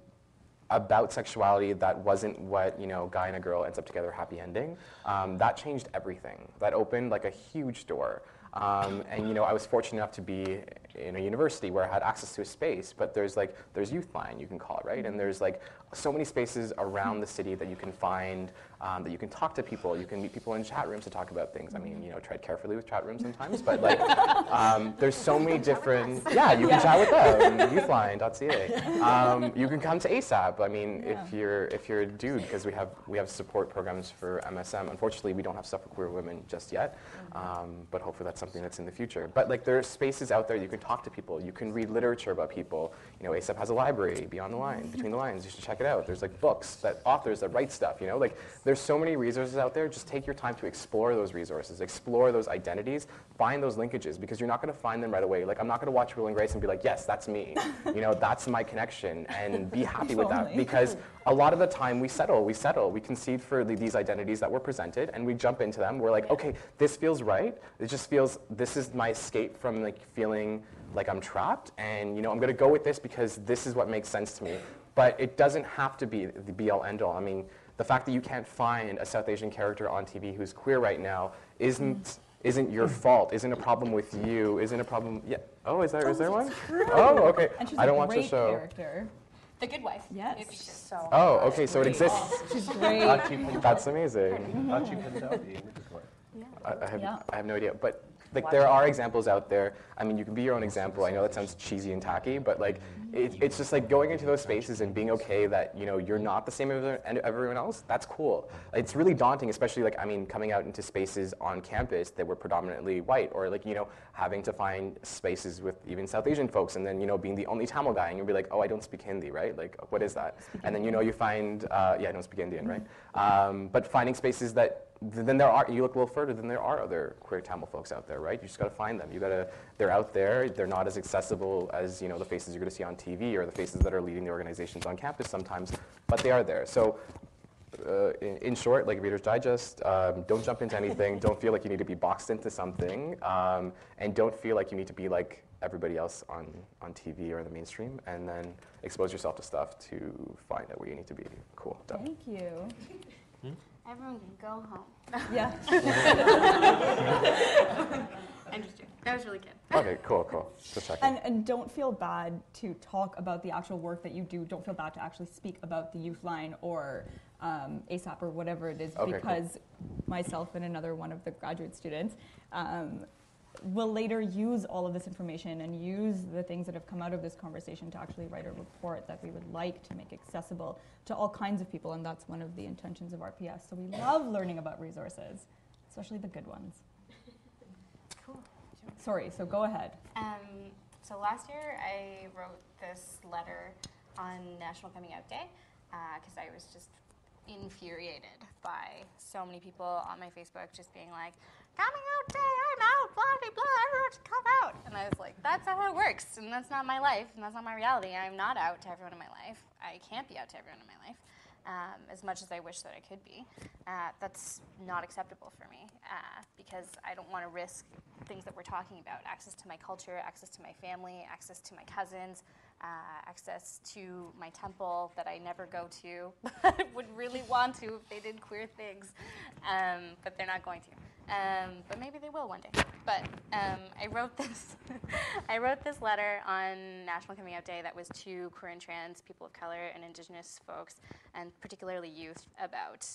about sexuality that wasn't what you know, guy and a girl ends up together, happy ending. Um, that changed everything. That opened like a huge door. Um, and you know, I was fortunate enough to be in a university where I had access to a space. But there's like there's Youthline, you can call it, right? And there's like so many spaces around the city that you can find um, that you can talk to people. You can meet people in chat rooms to talk about things. I mean, you know, tread carefully with chat rooms sometimes, but like um, there's so many different. Yeah, you can chat with them. Youthline.ca. Um, you can come to ASAP. I mean, Yeah. if you're if you're a dude, because we have we have support programs for MSM. Unfortunately, we don't have stuff for queer women just yet, um, but hopefully that's something that's in the future. But like there are spaces out there you can talk to people. You can read literature about people. You know, ASAP has a library, Beyond the Line, Between the Lines. You should check it out. There's like books that authors that write stuff. You know, like there's so many resources out there. Just take your time to explore those resources, explore those identities, find those linkages because you're not going to find them right away. Like I'm not going to watch Will and Grace and be like, yes, that's me. you know, that's my connection, and be happy with that because a lot of the time we settle, we settle, we concede for the, these identities that were presented, and we jump into them. We're like, okay, this feels right. It just feels this is my escape from like feeling like I'm trapped, and you know, I'm going to go with this because this is what makes sense to me. But it doesn't have to be the be all end all. I mean, the fact that you can't find a South Asian character on TV who's queer right now isn't mm. isn't your fault. Isn't a problem with you. Isn't a problem. Yeah. Oh, is there is oh, there one? Oh, okay. And she's I don't a watch the show. character. The Good Wife. Yes. If you. So Oh, okay. So it exists. She's great. That's amazing. Archie Panjabi. in Wicked Wife. I, I, have, Yeah. I have no idea. But like there are examples out there. I mean, you can be your own example. I know that sounds cheesy and tacky, but like it, it's just like going into those spaces and being okay that you know you're not the same as and everyone else. That's cool. It's really daunting, especially like I mean, coming out into spaces on campus that were predominantly white, or like you know having to find spaces with even South Asian folks, and then you know being the only Tamil guy, and you'll be like, oh, I don't speak Hindi, right? Like, what is that? And then you know you find, uh, yeah, I don't speak Indian, right? Um, but finding spaces that th- then there are you look a little further then there are other queer tamil folks out there right you just got to find them you got to they're out there they're not as accessible as you know the faces you're going to see on tv or the faces that are leading the organizations on campus sometimes but they are there so uh, in, in short, like Reader's Digest, um, don't jump into anything. don't feel like you need to be boxed into something, um, and don't feel like you need to be like everybody else on, on TV or in the mainstream. And then expose yourself to stuff to find out where you need to be. Cool. Done. Thank you. Everyone can go home. Yeah. I'm just joking. That was really good. Okay. Cool. Cool. Just checking. And, and don't feel bad to talk about the actual work that you do. Don't feel bad to actually speak about the youth line or um, ASAP or whatever it is, Okay, cool. because myself and another one of the graduate students um, will later use all of this information and use the things that have come out of this conversation to actually write a report that we would like to make accessible to all kinds of people, and that's one of the intentions of RPS. So we love learning about resources, especially the good ones. Cool. Sorry, so go ahead. Um, so last year I wrote this letter on National Coming Out Day because I was just infuriated by so many people on my Facebook just being like, coming out day, I'm out, blah, blah, blah, everyone should come out. And I was like, that's not how it works, and that's not my life, and that's not my reality. I'm not out to everyone in my life. I can't be out to everyone in my life. Um, as much as I wish that I could be, uh, that's not acceptable for me uh, because I don't want to risk things that we're talking about access to my culture, access to my family, access to my cousins, uh, access to my temple that I never go to, but would really want to if they did queer things, um, but they're not going to. Um, but maybe they will one day. But um, I wrote this. I wrote this letter on National Coming Out Day that was to queer and trans people of color and Indigenous folks, and particularly youth, about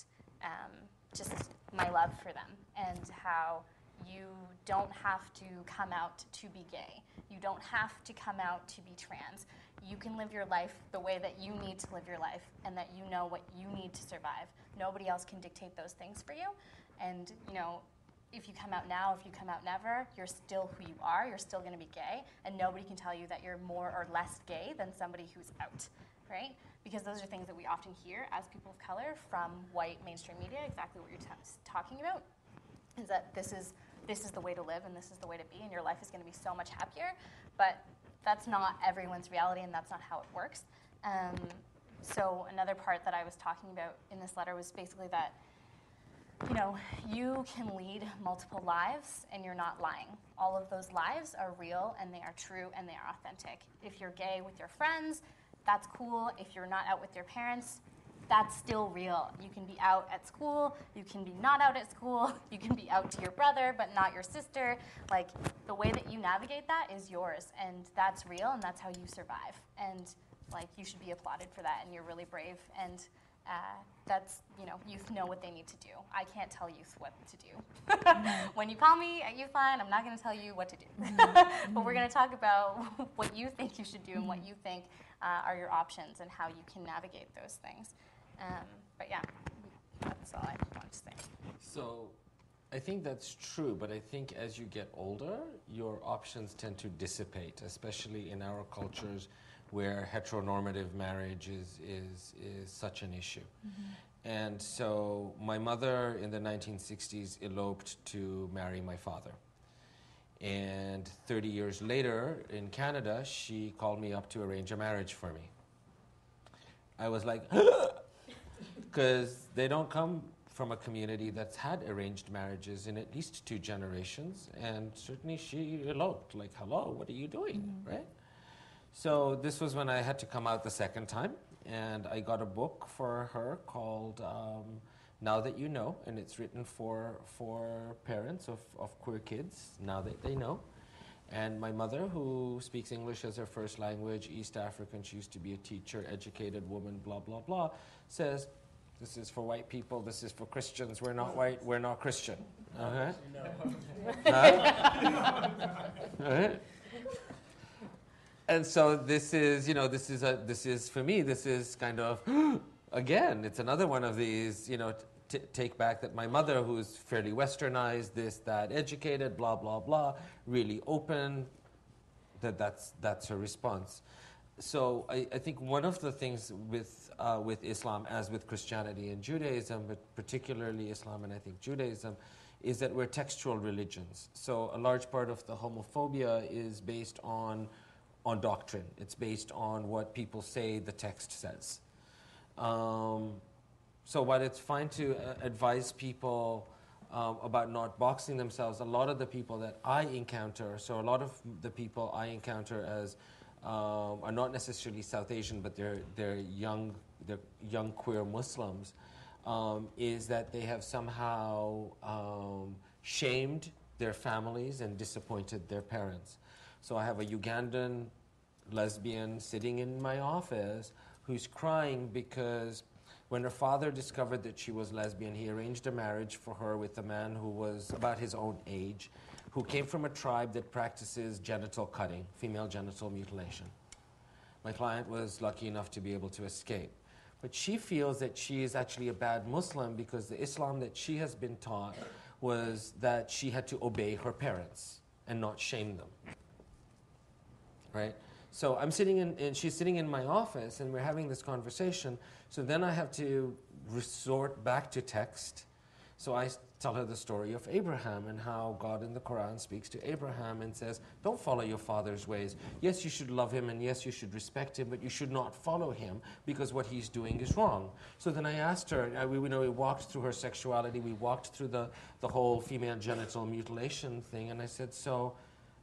um, just my love for them and how you don't have to come out to be gay. You don't have to come out to be trans. You can live your life the way that you need to live your life and that you know what you need to survive. Nobody else can dictate those things for you. And, you know, if you come out now, if you come out never, you're still who you are. You're still going to be gay, and nobody can tell you that you're more or less gay than somebody who's out, right? Because those are things that we often hear as people of color from white mainstream media. Exactly what you're talking about is that this is this is the way to live and this is the way to be, and your life is going to be so much happier. But that's not everyone's reality, and that's not how it works. Um, so another part that I was talking about in this letter was basically that you know, you can lead multiple lives and you're not lying. All of those lives are real and they are true and they are authentic. If you're gay with your friends, that's cool. If you're not out with your parents, that's still real. You can be out at school, you can be not out at school, you can be out to your brother but not your sister. Like the way that you navigate that is yours and that's real and that's how you survive. And like you should be applauded for that and you're really brave and uh, that's you know youth know what they need to do. I can't tell youth what to do. when you call me at Youth Line, I'm not going to tell you what to do. but we're going to talk about what you think you should do and what you think uh, are your options and how you can navigate those things. Um, but yeah, that's all I want to say. So I think that's true, but I think as you get older, your options tend to dissipate, especially in our cultures where heteronormative marriage is, is, is such an issue. Mm-hmm. And so my mother in the 1960s eloped to marry my father. And 30 years later in Canada, she called me up to arrange a marriage for me. I was like, because they don't come from a community that's had arranged marriages in at least two generations. And certainly she eloped, like, hello, what are you doing, mm-hmm. right? So this was when I had to come out the second time, and I got a book for her called um, Now That You Know, and it's written for, for parents of, of queer kids, now that they know. And my mother, who speaks English as her first language, East African, she used to be a teacher, educated woman, blah, blah, blah, says, this is for white people, this is for Christians, we're not white, we're not Christian. Okay? No. All right? And so this is, you know, this is a, this is for me, this is kind of, again, it's another one of these, you know, take back that my mother, who's fairly westernized, this, that, educated, blah, blah, blah, really open, that that's, that's her response. So I, I think one of the things with, uh, with Islam, as with Christianity and Judaism, but particularly Islam and I think Judaism, is that we're textual religions. So a large part of the homophobia is based on on doctrine. It's based on what people say the text says. Um, so while it's fine to uh, advise people um, about not boxing themselves, a lot of the people that I encounter, so a lot of the people I encounter as um, are not necessarily South Asian, but they're, they're young, they're young queer Muslims, um, is that they have somehow um, shamed their families and disappointed their parents. So I have a Ugandan lesbian sitting in my office who's crying because when her father discovered that she was lesbian, he arranged a marriage for her with a man who was about his own age, who came from a tribe that practices genital cutting, female genital mutilation. My client was lucky enough to be able to escape. But she feels that she is actually a bad Muslim because the Islam that she has been taught was that she had to obey her parents and not shame them. Right? So I'm sitting in, and she's sitting in my office, and we're having this conversation. So then I have to resort back to text. So I tell her the story of Abraham and how God in the Quran speaks to Abraham and says, Don't follow your father's ways. Yes, you should love him and yes, you should respect him, but you should not follow him because what he's doing is wrong. So then I asked her, uh, we, you know, we walked through her sexuality, we walked through the, the whole female genital mutilation thing, and I said, So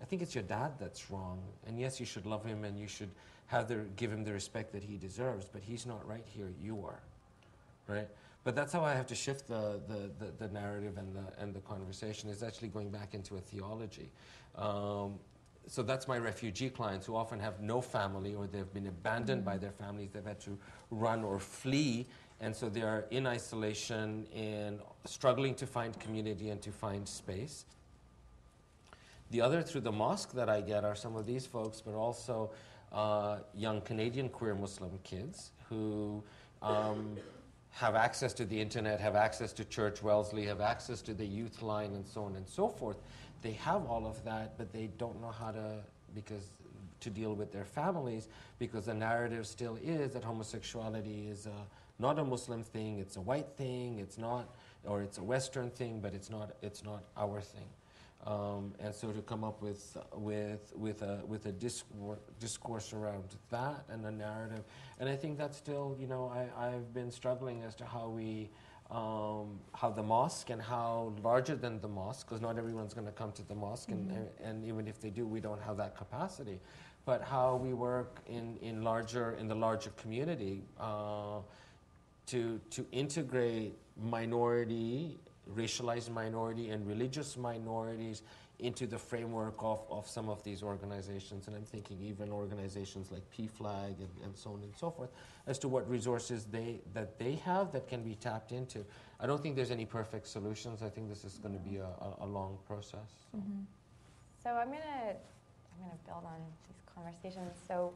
I think it's your dad that's wrong. And yes, you should love him and you should have the, give him the respect that he deserves, but he's not right here, you are. Right? But that's how I have to shift the, the, the, the narrative and the, and the conversation, is actually going back into a theology. Um, so that's my refugee clients who often have no family or they've been abandoned mm-hmm. by their families, they've had to run or flee, and so they are in isolation and struggling to find community and to find space. The other through the mosque that I get are some of these folks, but also uh, young Canadian queer Muslim kids who um, have access to the internet, have access to Church Wellesley, have access to the youth line, and so on and so forth. They have all of that, but they don't know how to because to deal with their families because the narrative still is that homosexuality is a, not a Muslim thing, it's a white thing, it's not or it's a Western thing, but it's not, it's not our thing. Um, and so to come up with, with, with a, with a discourse, discourse around that and a narrative. And I think that's still, you know, I, I've been struggling as to how we, um, how the mosque and how larger than the mosque, because not everyone's going to come to the mosque, and, and, and even if they do, we don't have that capacity. But how we work in, in larger in the larger community uh, to to integrate minority, racialized minority, and religious minorities into the framework of, of some of these organizations. And I'm thinking even organizations like PFLAG and, and so on and so forth, as to what resources they, that they have that can be tapped into. I don't think there's any perfect solutions. I think this is going to be a, a, a long process. So. So I'm gonna I'm gonna build on these conversations. So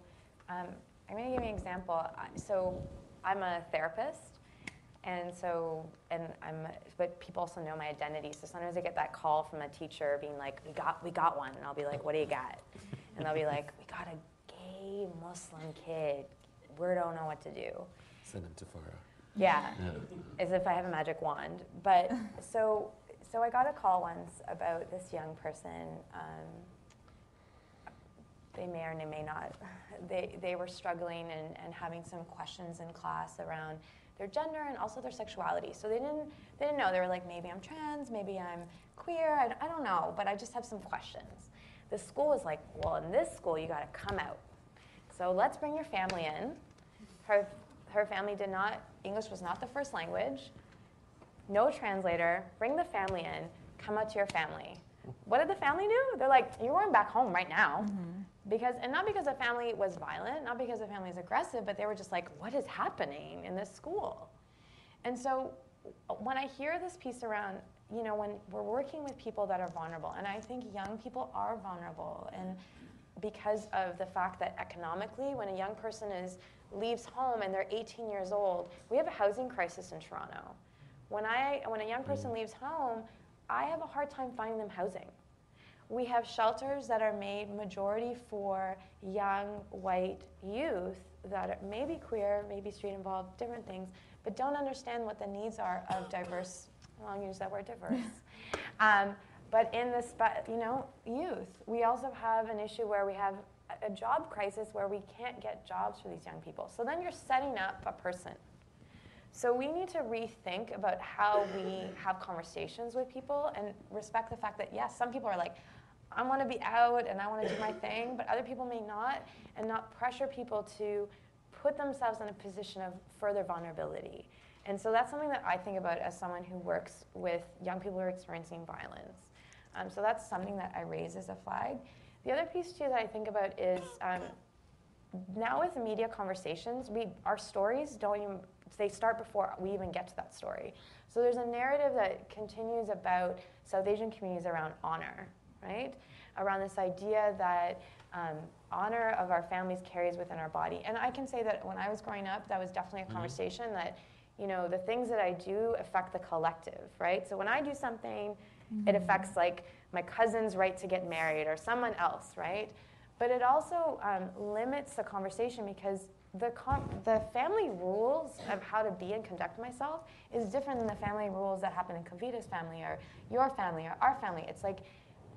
um, I'm gonna give you an example. So I'm a therapist, and so and I'm but people also know my identity. So sometimes I get that call from a teacher being like, "We got we got one," and I'll be like, "What do you got?" And they'll be like, "We got a gay Muslim kid. We don't know what to do." Send him to Farah. Yeah, as if I have a magic wand. But so, so I got a call once about this young person. Um, they may or they may not. They, they were struggling and, and having some questions in class around their gender and also their sexuality. So they didn't, they didn't know. They were like, maybe I'm trans, maybe I'm queer, I, I don't know, but I just have some questions. The school was like, well, in this school, you got to come out. So let's bring your family in. Her, her family did not, English was not the first language. No translator. Bring the family in. Come out to your family. What did the family do? They're like, you're going back home right now. Mm-hmm. Because, and not because the family was violent, not because the family is aggressive, but they were just like, what is happening in this school? And so when I hear this piece around, you know, when we're working with people that are vulnerable, and I think young people are vulnerable, and because of the fact that economically, when a young person is leaves home and they're 18 years old, we have a housing crisis in Toronto. When I when a young person mm. leaves home, I have a hard time finding them housing. We have shelters that are made majority for young white youth that are maybe queer, maybe street involved, different things, but don't understand what the needs are of diverse. Well, I'll use that word diverse. um, but in the you know youth, we also have an issue where we have a job crisis where we can't get jobs for these young people. So then you're setting up a person. So we need to rethink about how we have conversations with people and respect the fact that yes, some people are like, I want to be out and I want to do my thing, but other people may not, and not pressure people to put themselves in a position of further vulnerability. And so that's something that I think about as someone who works with young people who are experiencing violence. Um, so that's something that I raise as a flag. The other piece too that I think about is um, now with media conversations, we our stories don't even they start before we even get to that story. So there's a narrative that continues about South Asian communities around honor, right? Around this idea that um, honor of our families carries within our body. And I can say that when I was growing up, that was definitely a conversation that, you know, the things that I do affect the collective, right? So when I do something, it affects like my cousin's right to get married or someone else, right? But it also um, limits the conversation because the, con- the family rules of how to be and conduct myself is different than the family rules that happen in Kavita's family or your family or our family. It's like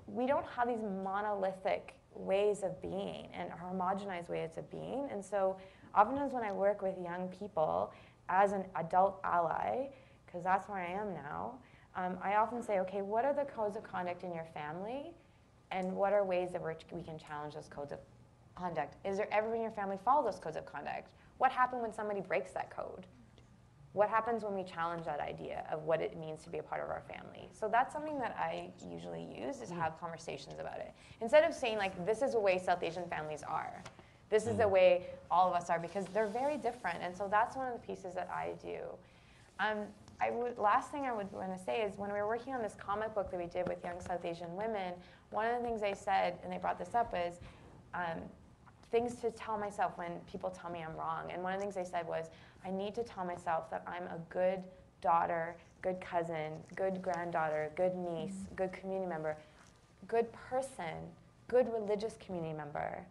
we don't have these monolithic ways of being and homogenized ways of being. And so oftentimes when I work with young people as an adult ally, because that's where I am now, um, I often say, okay, what are the codes of conduct in your family? And what are ways that we can challenge those codes of conduct? Is there everyone in your family follow those codes of conduct? What happens when somebody breaks that code? What happens when we challenge that idea of what it means to be a part of our family? So that's something that I usually use is have conversations about it. Instead of saying like this is the way South Asian families are. This is the way all of us are because they're very different. And so that's one of the pieces that I do. Um, I would, last thing I would want to say is when we were working on this comic book that we did with young South Asian women, one of the things they said, and they brought this up, is um, things to tell myself when people tell me I'm wrong. And one of the things they said was, I need to tell myself that I'm a good daughter, good cousin, good granddaughter, good niece, good community member, good person, good religious community member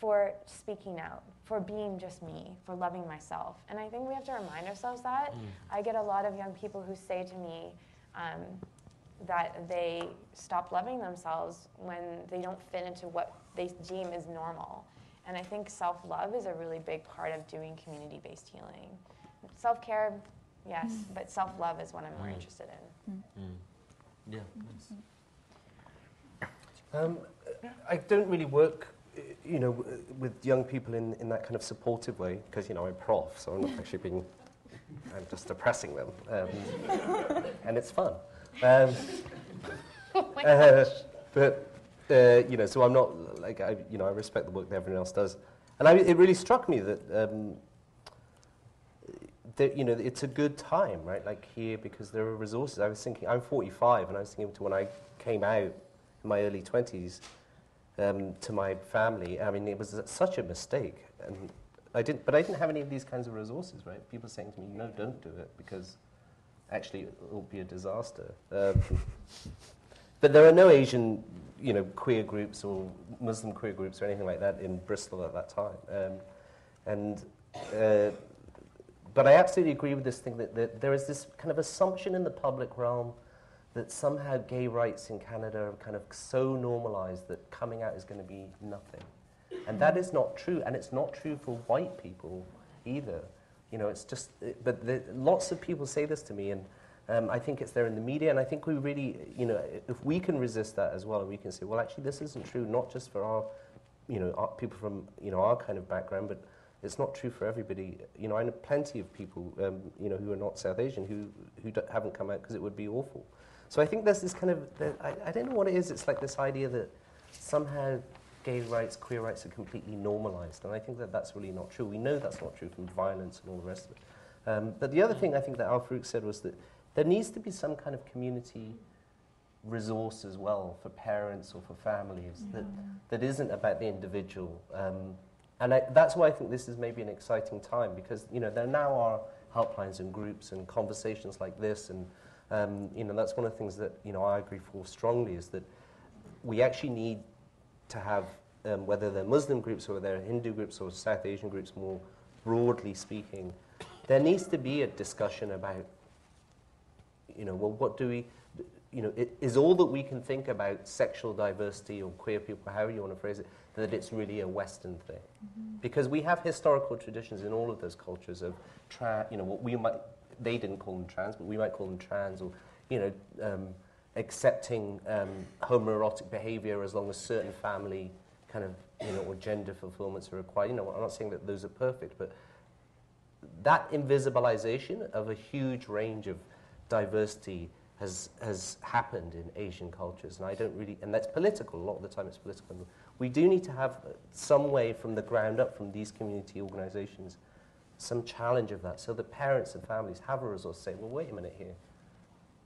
for speaking out, for being just me, for loving myself. And I think we have to remind ourselves that. I get a lot of young people who say to me um, that they stop loving themselves when they don't fit into what they deem as normal. And I think self love is a really big part of doing community based healing. Self care, yes, but self love is what I'm more Mm. interested in. Yeah. Um, I don't really work, uh, you know, with young people in, in that kind of supportive way because, you know, I'm prof, so I'm not actually being, I'm just oppressing them. Um, and it's fun. Um, uh, but, uh, you know, so I'm not, like, I, you know, I respect the work that everyone else does. And I, it really struck me that, um, that, you know, it's a good time, right? Like here, because there are resources. I was thinking, I'm 45, and I was thinking to when I came out in my early 20s um, to my family, I mean, it was such a mistake. And I didn't, but I didn't have any of these kinds of resources, right? People saying to me, no, don't do it, because actually it will be a disaster. Um, but there are no Asian, you know, queer groups or Muslim queer groups or anything like that in Bristol at that time. Um, and uh, but I absolutely agree with this thing that, that there is this kind of assumption in the public realm that somehow gay rights in Canada are kind of so normalized that coming out is going to be nothing. And that is not true, and it's not true for white people either. You know, it's just, it, but the, lots of people say this to me, and um, I think it's there in the media, and I think we really, you know, if we can resist that as well, and we can say, well, actually, this isn't true, not just for our, you know, our people from, you know, our kind of background, but it's not true for everybody. You know, I know plenty of people, um, you know, who are not South Asian who, who haven't come out because it would be awful. So I think there's this kind of, there, I, I don't know what it is, it's like this idea that somehow gay rights, queer rights are completely normalized. And I think that that's really not true. We know that's not true from violence and all the rest of it. Um, but the other thing I think that El Farouk said was that there needs to be some kind of community resource as well for parents or for families that, that isn't about the individual. Um, and I, that's why I think this is maybe an exciting time because you know there now are helplines and groups and conversations like this, and um, you know that's one of the things that you know I agree for strongly is that we actually need to have um, whether they're Muslim groups or they're Hindu groups or South Asian groups more broadly speaking, there needs to be a discussion about you know well what do we you know, it is all that we can think about sexual diversity or queer people, however you want to phrase it, that it's really a Western thing. Because we have historical traditions in all of those cultures of, tra- you know, what we might, they didn't call them trans, but we might call them trans, or, you know, um, accepting um, homoerotic behavior as long as certain family kind of, you know, or gender fulfillments are required. You know, I'm not saying that those are perfect, but that invisibilization of a huge range of diversity has, has happened in Asian cultures, and I don't really, and that's political, a lot of the time it's political. We do need to have some way from the ground up, from these community organizations, some challenge of that, so that parents and families have a resource to say, well, wait a minute here.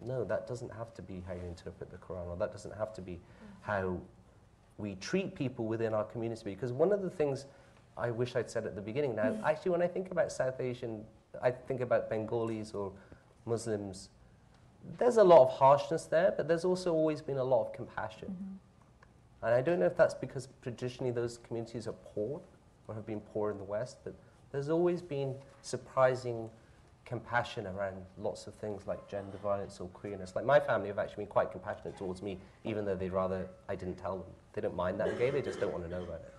No, that doesn't have to be how you interpret the Quran, or that doesn't have to be how we treat people within our community. Because one of the things I wish I'd said at the beginning now, mm. actually, when I think about South Asian, I think about Bengalis or Muslims, there's a lot of harshness there, but there's also always been a lot of compassion. And I don't know if that's because traditionally those communities are poor or have been poor in the West, but there's always been surprising compassion around lots of things like gender violence or queerness. Like my family have actually been quite compassionate towards me, even though they'd rather I didn't tell them. They don't mind that I'm gay, they just don't want to know about it.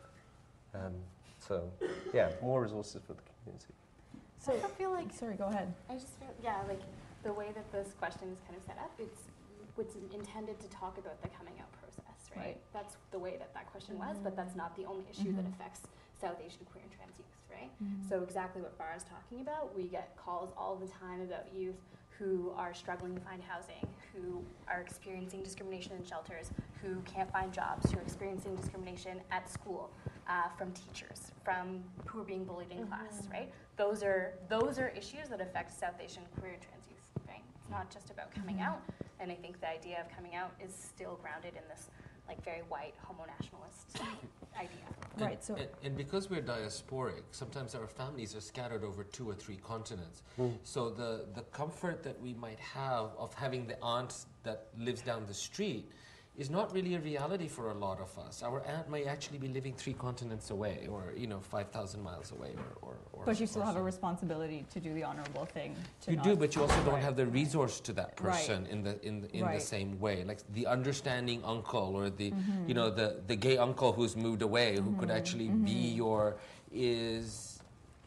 Um, so, yeah, more resources for the community. So, I feel like sorry, go ahead. I just feel, yeah, like the way that this question is kind of set up, it's what's intended to talk about the coming out process, right? Right. That's the way that that question was, but that's not the only issue that Mhm. affects South Asian queer and trans youth, right? Mm-hmm. So exactly what Farah's talking about, we get calls all the time about youth who are struggling to find housing, who are experiencing discrimination in shelters, who can't find jobs, who are experiencing discrimination at school uh, from teachers, from who are being bullied in mm-hmm. class, right? Those are those are issues that affect South Asian queer and trans youth, right? It's not just about coming mm-hmm. out, and I think the idea of coming out is still grounded in this like very white homo nationalist idea. And- Right, so- and, and because we're diasporic, sometimes our families are scattered over two or three continents. Hmm. So the, the comfort that we might have of having the aunt that lives down the street is not really a reality for a lot of us. Our aunt may actually be living three continents away, or you know, five thousand miles away, or. or, or But you still have a responsibility to do the honourable thing. To You do, but you also don't Right. have the resource to that Right. person in the in the, in the same way. Like the understanding uncle or the Mm-hmm. you know the the gay uncle who's moved away who could actually be Mm-hmm. your is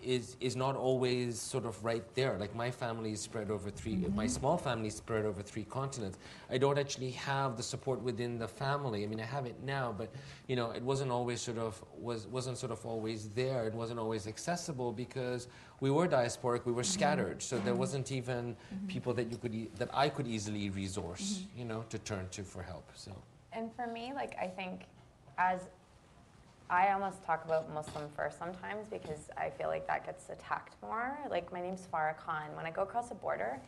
is is not always sort of right there. Like my family is spread over 3 Mm-hmm. my small family is spread over three continents. I don't actually have the support within the family. I mean, I have it now, but you know, it wasn't always sort of was wasn't sort of always there. It wasn't always accessible because we were diasporic, we were Mm-hmm. scattered, so there wasn't even people that you could e- that I could easily resource, Mm-hmm. you know, to turn to for help. So. And for me, like I think as I almost talk about Muslim first sometimes because I feel like that gets attacked more. Like my name's Farah Khan. When I go across the border,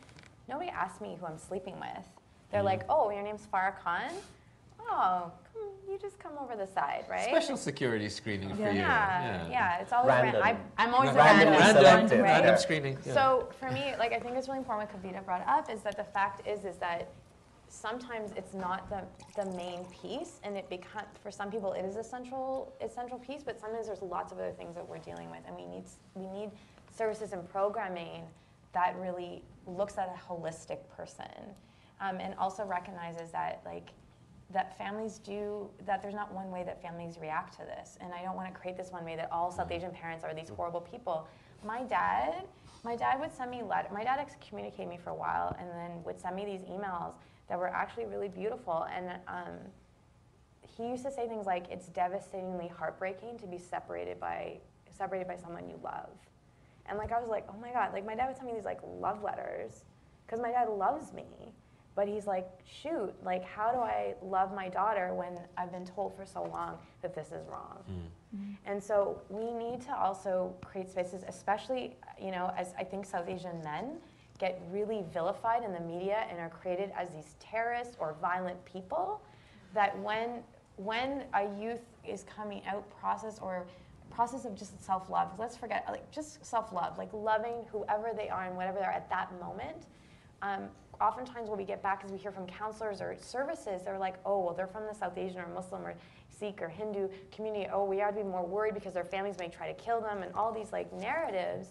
nobody asks me who I'm sleeping with. They're mm. like, "Oh, your name's Farah Khan? Oh, come, you just come over the side, right?" Special security screening for you. Yeah, yeah, It's always Random. ran- I, I'm always Randomly random. selected. right? Random screening. yeah. So for me, like I think it's really important what Kavita brought up is that the fact is is that sometimes it's not the, the main piece and it become for some people it is a central essential piece, but sometimes there's lots of other things that we're dealing with and we need we need services and programming that really looks at a holistic person um, and also recognizes that like that families do that there's not one way that families react to this and i don't want to create this one way that all south asian parents are these horrible people. My dad my dad would send me letter my dad excommunicated me for a while and then would send me these emails that were actually really beautiful. And um, he used to say things like it's devastatingly heartbreaking to be separated by separated by someone you love. And like i was like oh my god. Like my dad would send me these like love letters because my dad loves me. But he's like shoot like how do i love my daughter when i've been told for so long that this is wrong? And so we need to also create spaces especially you know as i think south asian men get really vilified in the media and are created as these terrorists or violent people that when when a youth is coming out process or process of just self-love let's forget like just self-love like loving whoever they are and whatever they're at that moment um, oftentimes what we get back is we hear from counselors or services they're like oh well they're from the south asian or muslim or sikh or hindu community. Oh we ought to be more worried because their families may try to kill them and all these like narratives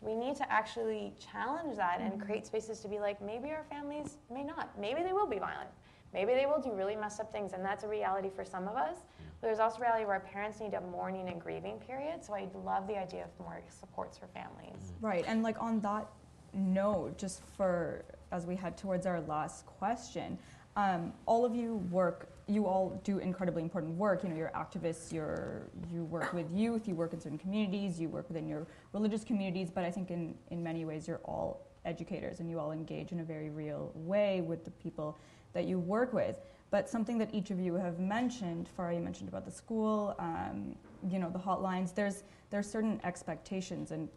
we need to actually challenge that and create spaces to be like maybe our families may not. Maybe they will be violent. Maybe they will do really messed up things and that's a reality for some of us. But there's also a reality where parents need a mourning and grieving period so i love the idea of more supports for families. Right, and like on that note, just for as we head towards our last question, um, all of you work. You all do incredibly important work. You know, you're activists. You're you work with youth. You work in certain communities. You work within your religious communities. But I think in in many ways, you're all educators, and you all engage in a very real way with the people that you work with. But something that each of you have mentioned, Farah, you mentioned about the school, um, you know, the hotlines. There's there's certain expectations and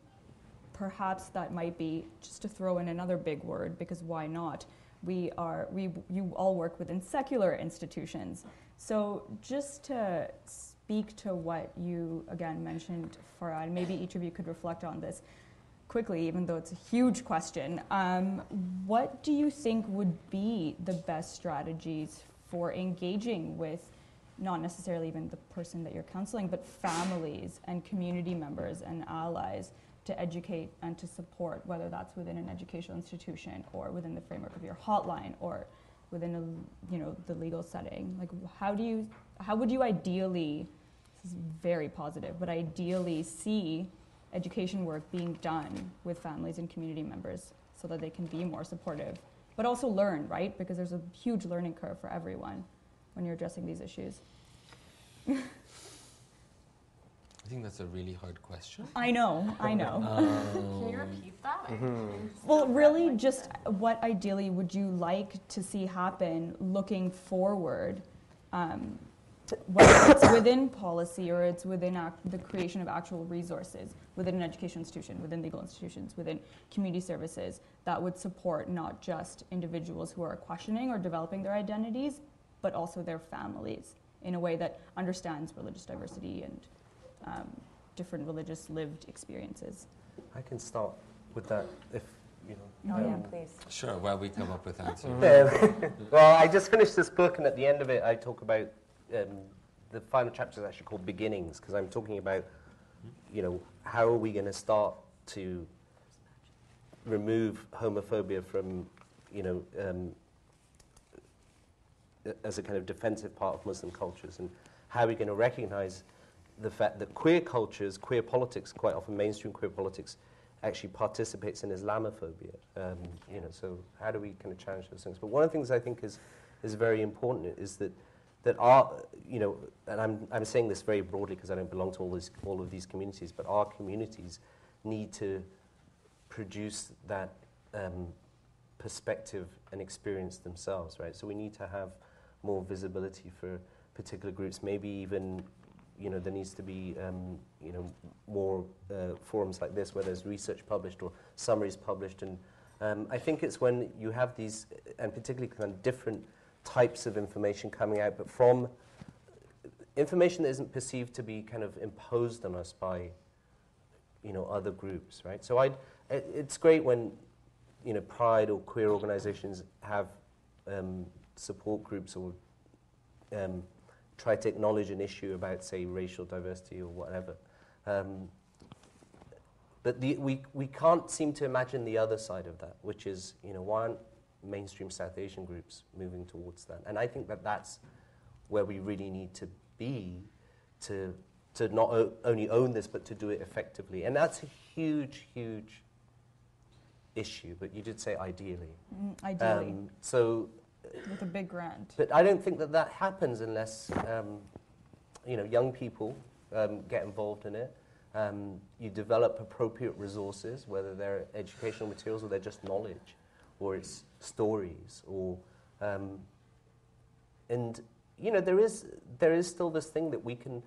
perhaps that might be just to throw in another big word because why not we are we you all work within secular institutions. So just to speak to what you again mentioned Farah, maybe each of you could reflect on this quickly even though it's a huge question. Um, what do you think would be the best strategies for engaging with not necessarily even the person that you're counseling, but families and community members and allies to educate and to support, whether that's within an educational institution or within the framework of your hotline or within a, you know the legal setting. Like, how do you, how would you ideally, this is very positive, but ideally see education work being done with families and community members so that they can be more supportive, but also learn, right? Because there's a huge learning curve for everyone when you're addressing these issues. I think that's a really hard question. I know, I know. Can you Um, repeat that? Well, really, just what ideally would you like to see happen looking forward? Um, whether it's within policy or it's within ac- the creation of actual resources within an education institution, within legal institutions, within community services that would support not just individuals who are questioning or developing their identities, but also their families in a way that understands religious diversity and um, different religious lived experiences. I can start with that if you know. Oh, yeah, um, Please. Sure, while we come up with answers. Um, well, I just finished this book, and at the end of it, I talk about um, the final chapter is actually called Beginnings, because I'm talking about, you know, how are we going to start to remove homophobia from, you know, um, as a kind of defensive part of Muslim cultures, and how are we going to recognize the fact that queer cultures, queer politics, quite often mainstream queer politics, actually participates in Islamophobia. Um, you know, so how do we kind of challenge those things? But one of the things I think is is very important is that that our, you know, and I'm I'm saying this very broadly because I don't belong to all these all of these communities, but our communities need to produce that um, perspective and experience themselves, right? So we need to have more visibility for particular groups, maybe even you know, there needs to be, um, you know, more uh, forums like this where there's research published or summaries published. And um, I think it's when you have these, and particularly kind of different types of information coming out, but from information that isn't perceived to be kind of imposed on us by, you know, other groups, right? So I'd, it's great when, you know, Pride or queer organizations have um, support groups or um, try to acknowledge an issue about, say, racial diversity or whatever. Um, but the, we, we can't seem to imagine the other side of that, which is, you know, why aren't mainstream South Asian groups moving towards that? And I think that that's where we really need to be to, to not o- only own this, but to do it effectively. And that's a huge, huge issue, but you did say ideally. Mm, ideally, Um, so with a big grant. but I don't think that that happens unless um, you know young people um, get involved in it. Um, you develop appropriate resources, whether they're educational materials or they're just knowledge, or it's stories, or um, and you know there is there is still this thing that we can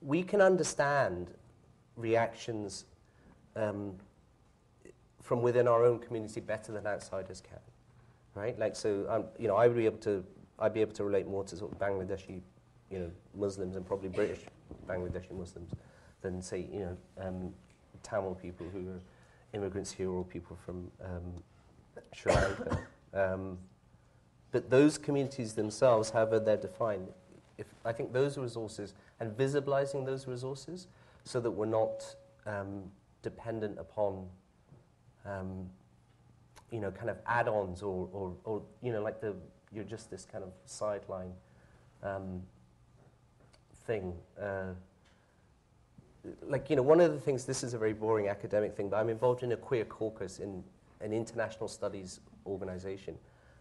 we can understand reactions um, from within our own community better than outsiders can right? Like, so, um, you know, I would be able to, I'd be able to relate more to sort of Bangladeshi, you know, Muslims and probably British Bangladeshi Muslims than, say, you know, um, Tamil people who are immigrants here or people from um, Sri Lanka. Um, but those communities themselves, however they're defined, if, I think those resources and visibilizing those resources so that we're not um, dependent upon um, you know, kind of add-ons or, or, or, you know, like the, you're just this kind of sideline um, thing. Uh, like, you know, one of the things, this is a very boring academic thing, but I'm involved in a queer caucus in an international studies organization.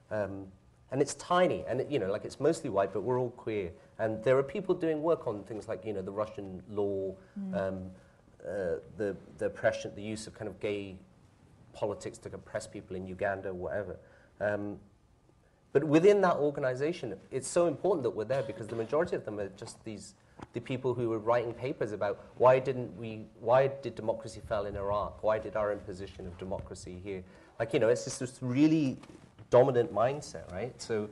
Um, and it's tiny, and it, you know, like it's mostly white, but we're all queer. And there are people doing work on things like, you know, the Russian law, um, uh, the, the oppression, the use of kind of gay politics to oppress people in Uganda or whatever. Um, but within that organization, it's so important that we're there because the majority of them are just these the people who were writing papers about why didn't we why did democracy fail in Iraq? Why did our imposition of democracy here? Like, you know, it's just this really dominant mindset, right? So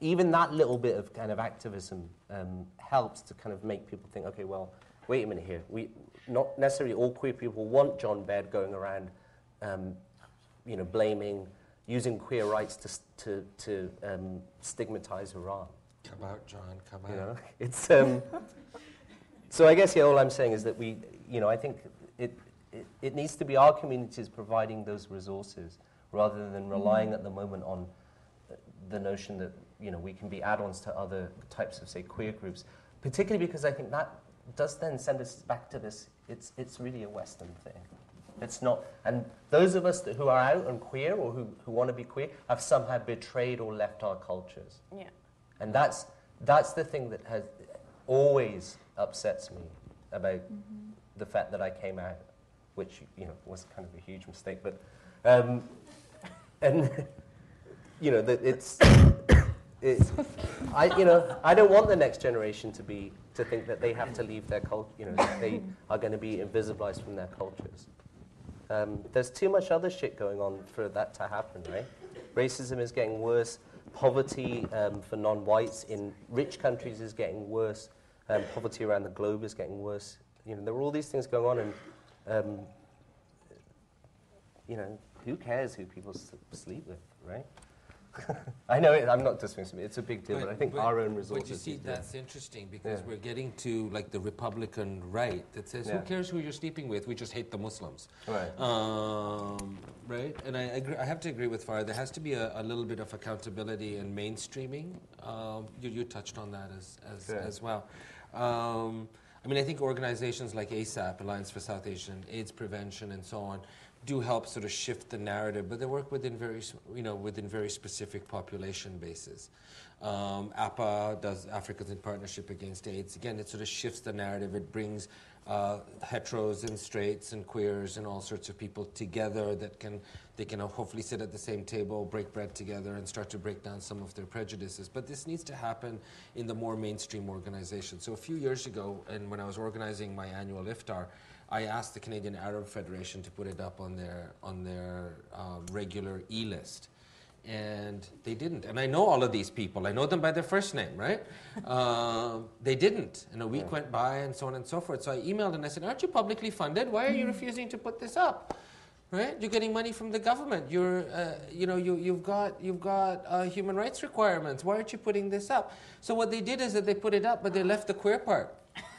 even that little bit of kind of activism um, helps to kind of make people think, okay, well, wait a minute here. We not necessarily all queer people want John Baird going around um, you know, blaming, using queer rights to, to, to um, stigmatize Iran. Come out, John, come out. You know, it's um, so. I guess yeah. All I'm saying is that we, you know, I think it, it it needs to be our communities providing those resources rather than relying at the moment on uh, the notion that you know we can be add-ons to other types of say queer groups. Particularly because I think that does then send us back to this. It's it's really a Western thing. It's not, and those of us that, who are out and queer or who, who want to be queer have somehow betrayed or left our cultures. Yeah. And that's, that's the thing that has always upsets me about the fact that I came out, which you know was kind of a huge mistake. But um, and you know that it's, it, I you know I don't want the next generation to be to think that they have to leave their culture. You know that they are going to be invisibilized from their cultures. Um, there's too much other shit going on for that to happen, right? Racism is getting worse. Poverty um, for non-whites in rich countries is getting worse. Um, poverty around the globe is getting worse. You know, there are all these things going on, and um, you know, who cares who people sleep with, right? I know it, I'm not dismissing it. It's a big deal, but, I think our own resources. But you see, that's interesting because Yeah. we're getting to like the Republican right that says, Yeah. who cares who you're sleeping with? We just hate the Muslims. Right. Um, right? And I, agree, I have to agree with Farah. There has to be a, a little bit of accountability and mainstreaming. Um, you, you touched on that as, as, Yeah. as well. Um, I mean, I think organizations like ASAP, Alliance for South Asian AIDS Prevention, and so on, do help sort of shift the narrative, but they work within very, you know, within very specific population bases. Um, APA does Africans in Partnership Against AIDS. Again, it sort of shifts the narrative. It brings uh, heteros and straights and queers and all sorts of people together that can they can hopefully sit at the same table, break bread together, and start to break down some of their prejudices. But this needs to happen in the more mainstream organizations. So a few years ago, and when I was organizing my annual iftar, I asked the Canadian Arab Federation to put it up on their on their um, regular e list and they didn't. And I know all of these people. I know them by their first name, right? Um, they didn't. And a week went by, and so on and so forth. So I emailed and I said, "Aren't you publicly funded? Why are you refusing to put this up?" Right? You're getting money from the government. You're, uh, you know, you, you've got you've got uh, human rights requirements. Why aren't you putting this up? So what they did is that they put it up, but they left the queer part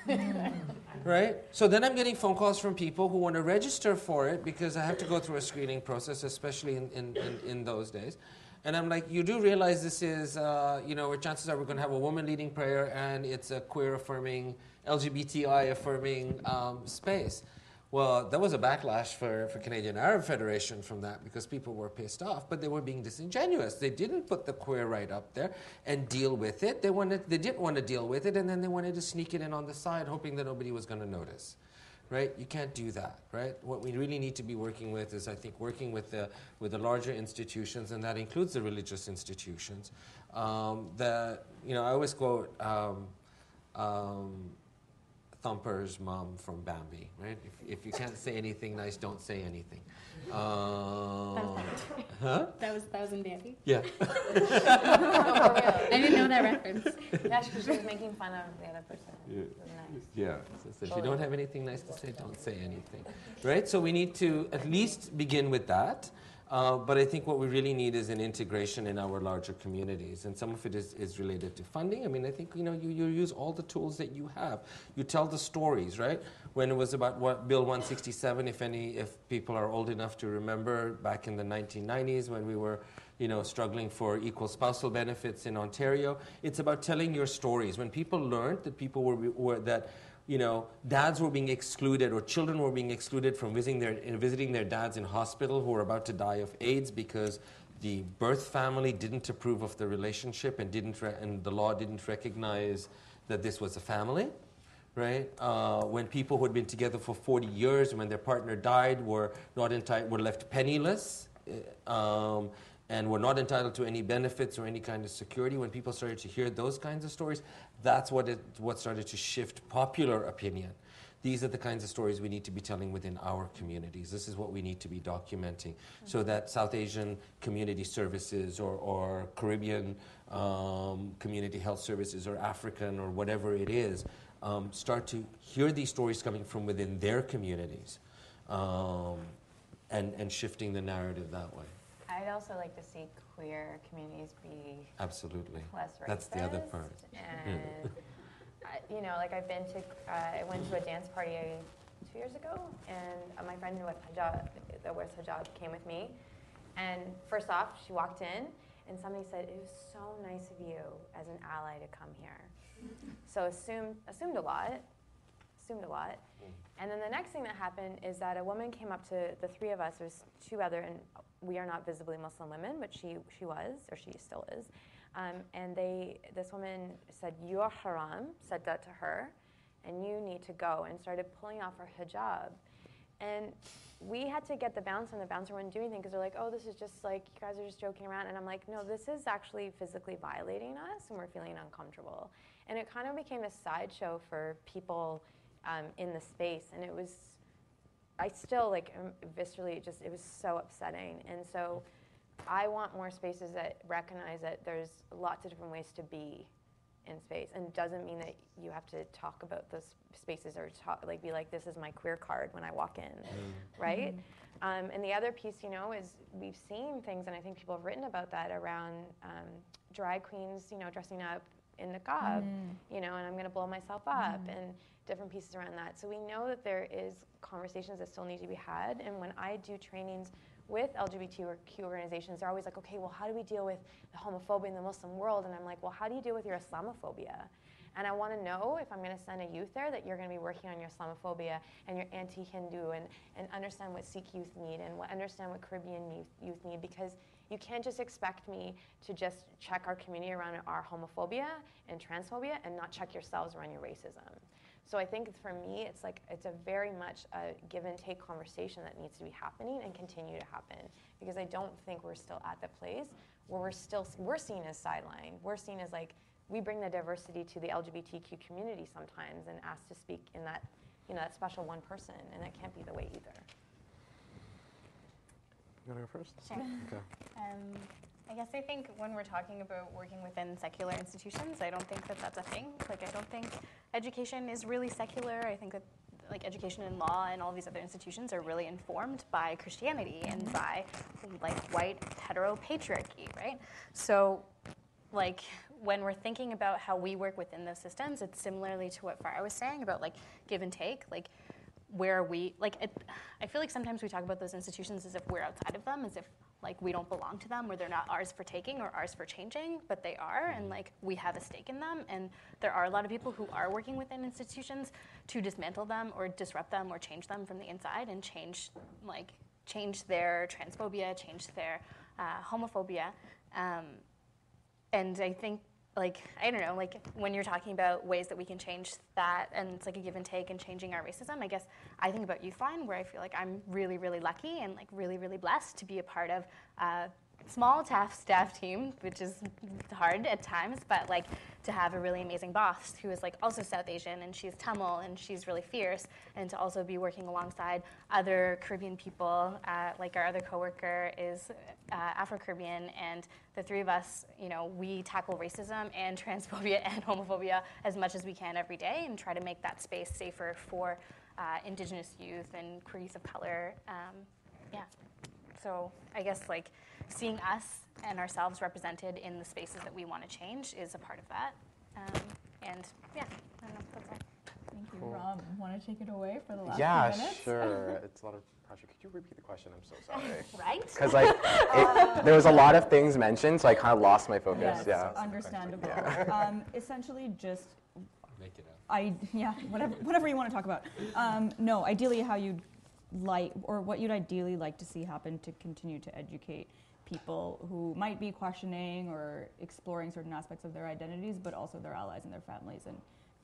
right? So then I'm getting phone calls from people who want to register for it because I have to go through a screening process, especially in, in, in, in those days. And I'm like, you do realize this is, uh, you know, chances are we're going to have a woman leading prayer and it's a queer affirming, LGBTI affirming um, space. Well, there was a backlash for, for Canadian Arab Federation from that because people were pissed off, but they were being disingenuous. They didn't put the queer right up there and deal with it. They, wanted, they didn't want to deal with it, and then they wanted to sneak it in on the side, hoping that nobody was going to notice. Right? You can't do that, right? What we really need to be working with is, I think, working with the, with the larger institutions, and that includes the religious institutions. Um, that, you know, I always quote, um, um, Thumper's mom from Bambi, right? If, if you can't say anything nice, don't say anything. Um, huh? That was that was in Bambi. Yeah. No. I didn't know that reference. Yeah, she was making fun of the other person. Yeah. It nice. Yeah. So, so if you don't have anything nice to say, don't say anything, right? So we need to at least begin with that. Uh, but I think what we really need is an integration in our larger communities, and some of it is, is related to funding. I mean, I think you know you, you use all the tools that you have. You tell the stories, right? When it was about what Bill 167, if any, if people are old enough to remember, back in the 1990s when we were you know, struggling for equal spousal benefits in Ontario. It's about telling your stories. When people learned that people were, were that you know, dads were being excluded or children were being excluded from visiting their, visiting their dads in hospital who were about to die of AIDS because the birth family didn't approve of the relationship and, didn't and the law didn't recognize that this was a family right? Uh, when people who had been together for 40 years, and when their partner died, were not entitled, were left penniless, uh, um, and were not entitled to any benefits or any kind of security. When people started to hear those kinds of stories, that's what it, what started to shift popular opinion. These are the kinds of stories we need to be telling within our communities. This is what we need to be documenting so that South Asian community services or, or Caribbean um, community health services or African or whatever it is um, start to hear these stories coming from within their communities um, and, and shifting the narrative that way. I'd also like to see queer communities be Absolutely. less racist. That's the other part. And I, you know, like I've been to, uh, I went to a dance party uh, two years ago, and uh, my friend with hijab, that wears hijab, came with me. And first off, she walked in, and somebody said, "It was so nice of you as an ally to come here." So assumed assumed a lot, assumed a lot. And then the next thing that happened is that a woman came up to the three of us. There's two other, and we are not visibly Muslim women, but she she was, or she still is. Um, and they, this woman said, "You're haram," said that to her, and you need to go, and started pulling off her hijab. And we had to get the bouncer, and the bouncer wouldn't do anything because they're like, "Oh, this is just like you guys are just joking around." And I'm like, "No, this is actually physically violating us, and we're feeling uncomfortable." And it kind of became a sideshow for people um, in the space, and it was. I still like um, viscerally just it was so upsetting, and so I want more spaces that recognize that there's lots of different ways to be in space, and doesn't mean that you have to talk about those spaces or talk like be like this is my queer card when I walk in, right? Um, and the other piece, you know, is we've seen things, and I think people have written about that around um, drag queens, you know, dressing up in niqab, mm. you know, and I'm going to blow myself up, mm-hmm. and different pieces around that. So we know that there is conversations that still need to be had. And when I do trainings with LGBTQ or Q organizations, they're always like, okay, well, how do we deal with the homophobia in the Muslim world? And I'm like, well, how do you deal with your Islamophobia? And I want to know if I'm going to send a youth there that you're going to be working on your Islamophobia and your anti-Hindu and, and understand what Sikh youth need and what, understand what Caribbean youth, youth need because you can't just expect me to just check our community around our homophobia and transphobia and not check yourselves around your racism. So I think for me, it's like it's a very much a give and take conversation that needs to be happening and continue to happen because I don't think we're still at the place where we're still we're seen as sideline. We're seen as like we bring the diversity to the LGBTQ community sometimes and asked to speak in that you know that special one person, and that can't be the way either. You want to go first? Sure. Okay. Um, I guess I think when we're talking about working within secular institutions, I don't think that that's a thing. Like, I don't think education is really secular. I think that like education and law and all these other institutions are really informed by Christianity and by like white hetero patriarchy, right? So, like when we're thinking about how we work within those systems, it's similarly to what Farah was saying about like give and take. Like where we like it, I feel like sometimes we talk about those institutions as if we're outside of them, as if like we don't belong to them or they're not ours for taking or ours for changing, but they are and like we have a stake in them and there are a lot of people who are working within institutions to dismantle them or disrupt them or change them from the inside and change like change their transphobia, change their uh, homophobia. Um, and I think like I don't know, like when you're talking about ways that we can change that and it's like a give and take and changing our racism, I guess I think about Youthline where I feel like I'm really, really lucky and like really, really blessed to be a part of a small tough staff team, which is hard at times, but like to have a really amazing boss who is like also South Asian and she's Tamil and she's really fierce, and to also be working alongside other Caribbean people, uh, like our other coworker is uh, Afro Caribbean, and the three of us, you know, we tackle racism and transphobia and homophobia as much as we can every day, and try to make that space safer for uh, Indigenous youth and queer youth of color. Um, yeah. So I guess like seeing us and ourselves represented in the spaces that we want to change is a part of that. Um, and yeah, I don't know. That's all. Thank you, Cool. Rob. Want to take it away for the last Yeah, few minutes? sure. it's a lot of pressure. Could you repeat the question? I'm so sorry. Right? Because like it, there was a lot of things mentioned, so I kind of lost my focus. Yes, yeah. understandable. Um, essentially, just Make it up. I yeah, whatever whatever you want to talk about. Um, no, ideally, how you'd like or what you'd ideally like to see happen to continue to educate people who might be questioning or exploring certain aspects of their identities, but also their allies and their families and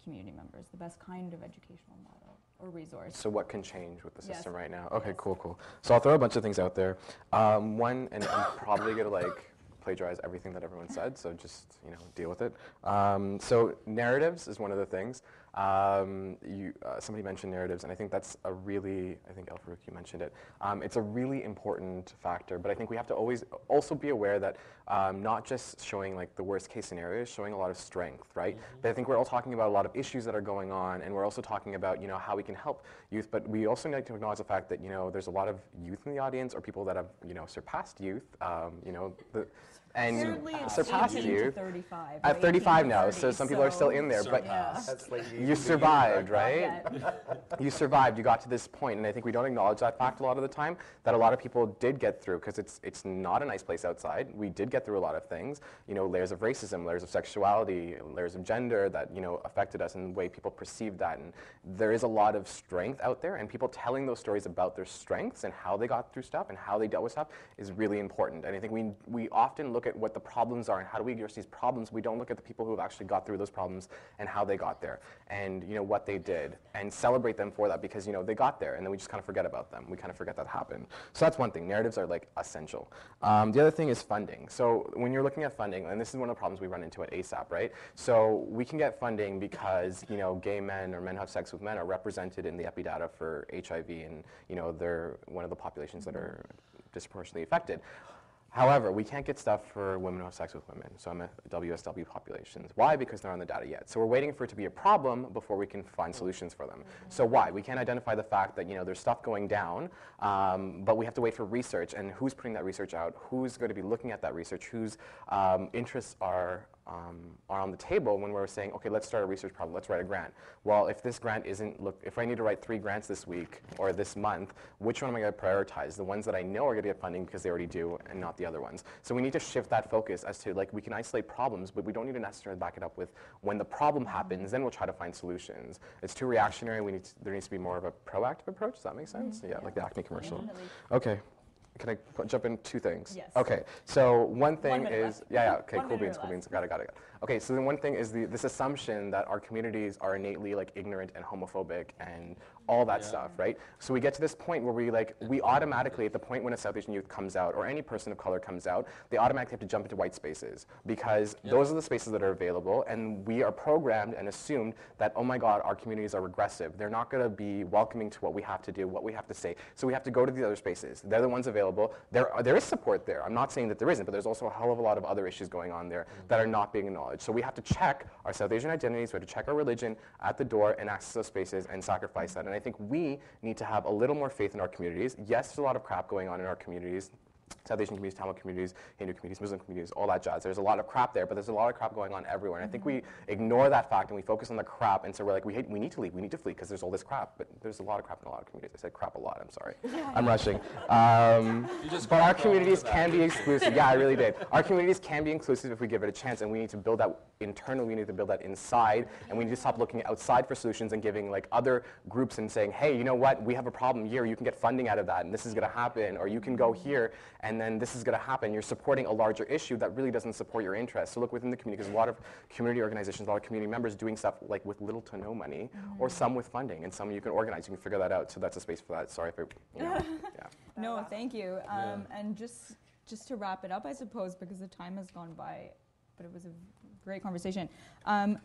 community members. The best kind of educational model or resource. So what can change with the Yes. system right now? Okay, Yes. cool, cool. So I'll throw a bunch of things out there. Um, one, and I'm probably gonna like plagiarize everything that everyone said, so just you know deal with it. Um, so narratives is one of the things. Um, you, uh, somebody mentioned narratives, and I think that's a really, I think El Farouk, you mentioned it. Um, it's a really important factor, but I think we have to always also be aware that um, not just showing like the worst case scenarios, showing a lot of strength, right? But I think we're all talking about a lot of issues that are going on, and we're also talking about you know how we can help youth. But we also need to acknowledge the fact that you know there's a lot of youth in the audience, or people that have you know surpassed youth. Um, you know, the, and Apparently, surpassed 18 to youth 35. at 18 35 now. 30, So some people are still in there, but Yeah. You survived, right? You survived. You got to this point, and I think we don't acknowledge that fact a lot of the time. That a lot of people did get through because it's it's not a nice place outside. We did get through a lot of things. You know, layers of racism, layers of sexuality, layers of gender that you know affected us and the way people perceived that. And there is a lot of strength out there, and people telling those stories about their strengths and how they got through stuff and how they dealt with stuff is really important. And I think we we often look at what the problems are and how do we address these problems. We don't look at the people who have actually got through those problems and how they got there and you know what they did and celebrate them for that because you know they got there and then we just kind of forget about them. We kind of forget that happened. So that's one thing. Narratives are like essential. Um, the other thing is funding. So when you're looking at funding, and this is one of the problems we run into at ASAP, right? So we can get funding because you know gay men or men have sex with men are represented in the epidata for HIV and you know they're one of the populations that are disproportionately affected. However, we can't get stuff for women who have sex with women. So I'm at WSW populations. Why? Because they're on the data yet. So we're waiting for it to be a problem before we can find solutions for them. So why? We can't identify the fact that you know there's stuff going down, um, but we have to wait for research. And who's putting that research out? Who's going to be looking at that research? Whose um, interests are um, are on the table when we're saying, okay, let's start a research problem, let's write a grant. Well, if this grant isn't, look, if I need to write three grants this week or this month, which one am I going to prioritize? The ones that I know are going to get funding because they already do and not the other ones. So we need to shift that focus as to, like, we can isolate problems, but we don't need to necessarily back it up with when the problem happens, then we'll try to find solutions. It's too reactionary, we need to, there needs to be more of a proactive approach, does that make sense? Yeah, like the Acme commercial. Okay. Can I jump in two things? Yes. Okay. So one thing minute is, left. yeah, yeah. Okay. One cool beans. Cool beans. Got it. Got it. Got it. Okay. So then one thing is the, this assumption that our communities are innately like ignorant and homophobic and all that stuff, right? So we get to this point where we like we automatically at the point when a South Asian youth comes out or any person of color comes out, they automatically have to jump into white spaces because those are the spaces that are available, and we are programmed and assumed that oh my God, our communities are regressive. They're not going to be welcoming to what we have to do, what we have to say. So we have to go to the other spaces. They're the ones available. There, are, there is support there. I'm not saying that there isn't, but there's also a hell of a lot of other issues going on there mm. that are not being acknowledged. So we have to check our South Asian identities. We have to check our religion at the door and access those spaces and sacrifice that. And I think we need to have a little more faith in our communities. Yes, there's a lot of crap going on in our communities. South Asian communities, Tamil communities, Hindu communities, Muslim communities, all that jazz. There's a lot of crap there, but there's a lot of crap going on everywhere. And I think we ignore that fact and we focus on the crap, and so we're like, we, hate, we need to leave, we need to flee because there's all this crap. But there's a lot of crap in a lot of communities. I said crap a lot. I'm sorry. I'm rushing. Um, but our communities can be exclusive. Yeah, I really did. Our communities can be inclusive if we give it a chance, and we need to build that internally. We need to build that inside, and we need to stop looking outside for solutions and giving like other groups and saying, hey, you know what? We have a problem here. You can get funding out of that, and this is going to happen, or you can go here, and then this is going to happen. You're supporting a larger issue that really doesn't support your interests. So look within the community, because a lot of community organizations, a lot of community members doing stuff like with little to no money, or some with funding, and some you can organize. You can figure that out. So that's a space for that. Sorry if it, you know, yeah. No, thank you. Um, And just just to wrap it up, I suppose, because the time has gone by, but it was a great conversation. Um,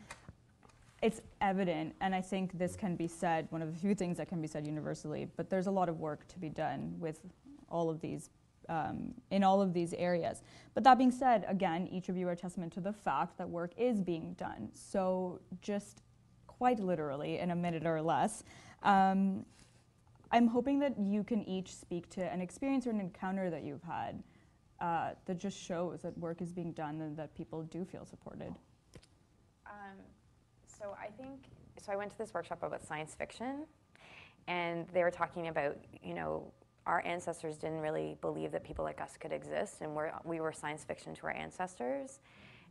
it's evident, and I think this can be said, one of the few things that can be said universally, but there's a lot of work to be done with all of these, um, in all of these areas. But that being said, again, each of you are testament to the fact that work is being done. So just quite literally, in a minute or less, um, I'm hoping that you can each speak to an experience or an encounter that you've had uh, that just shows that work is being done and that people do feel supported. Um, so I think so. I went to this workshop about science fiction, and they were talking about you know our ancestors didn't really believe that people like us could exist, and we're, we were science fiction to our ancestors.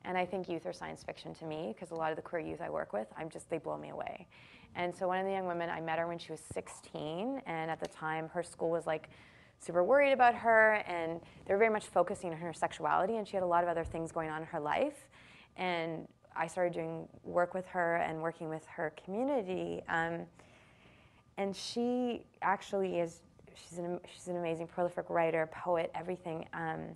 And I think youth are science fiction to me because a lot of the queer youth I work with, I'm just they blow me away. And so one of the young women, I met her when she was 16, and at the time her school was like super worried about her, and they were very much focusing on her sexuality, and she had a lot of other things going on in her life. And I started doing work with her and working with her community. Um, and she actually is she's an, she's an amazing prolific writer poet everything um,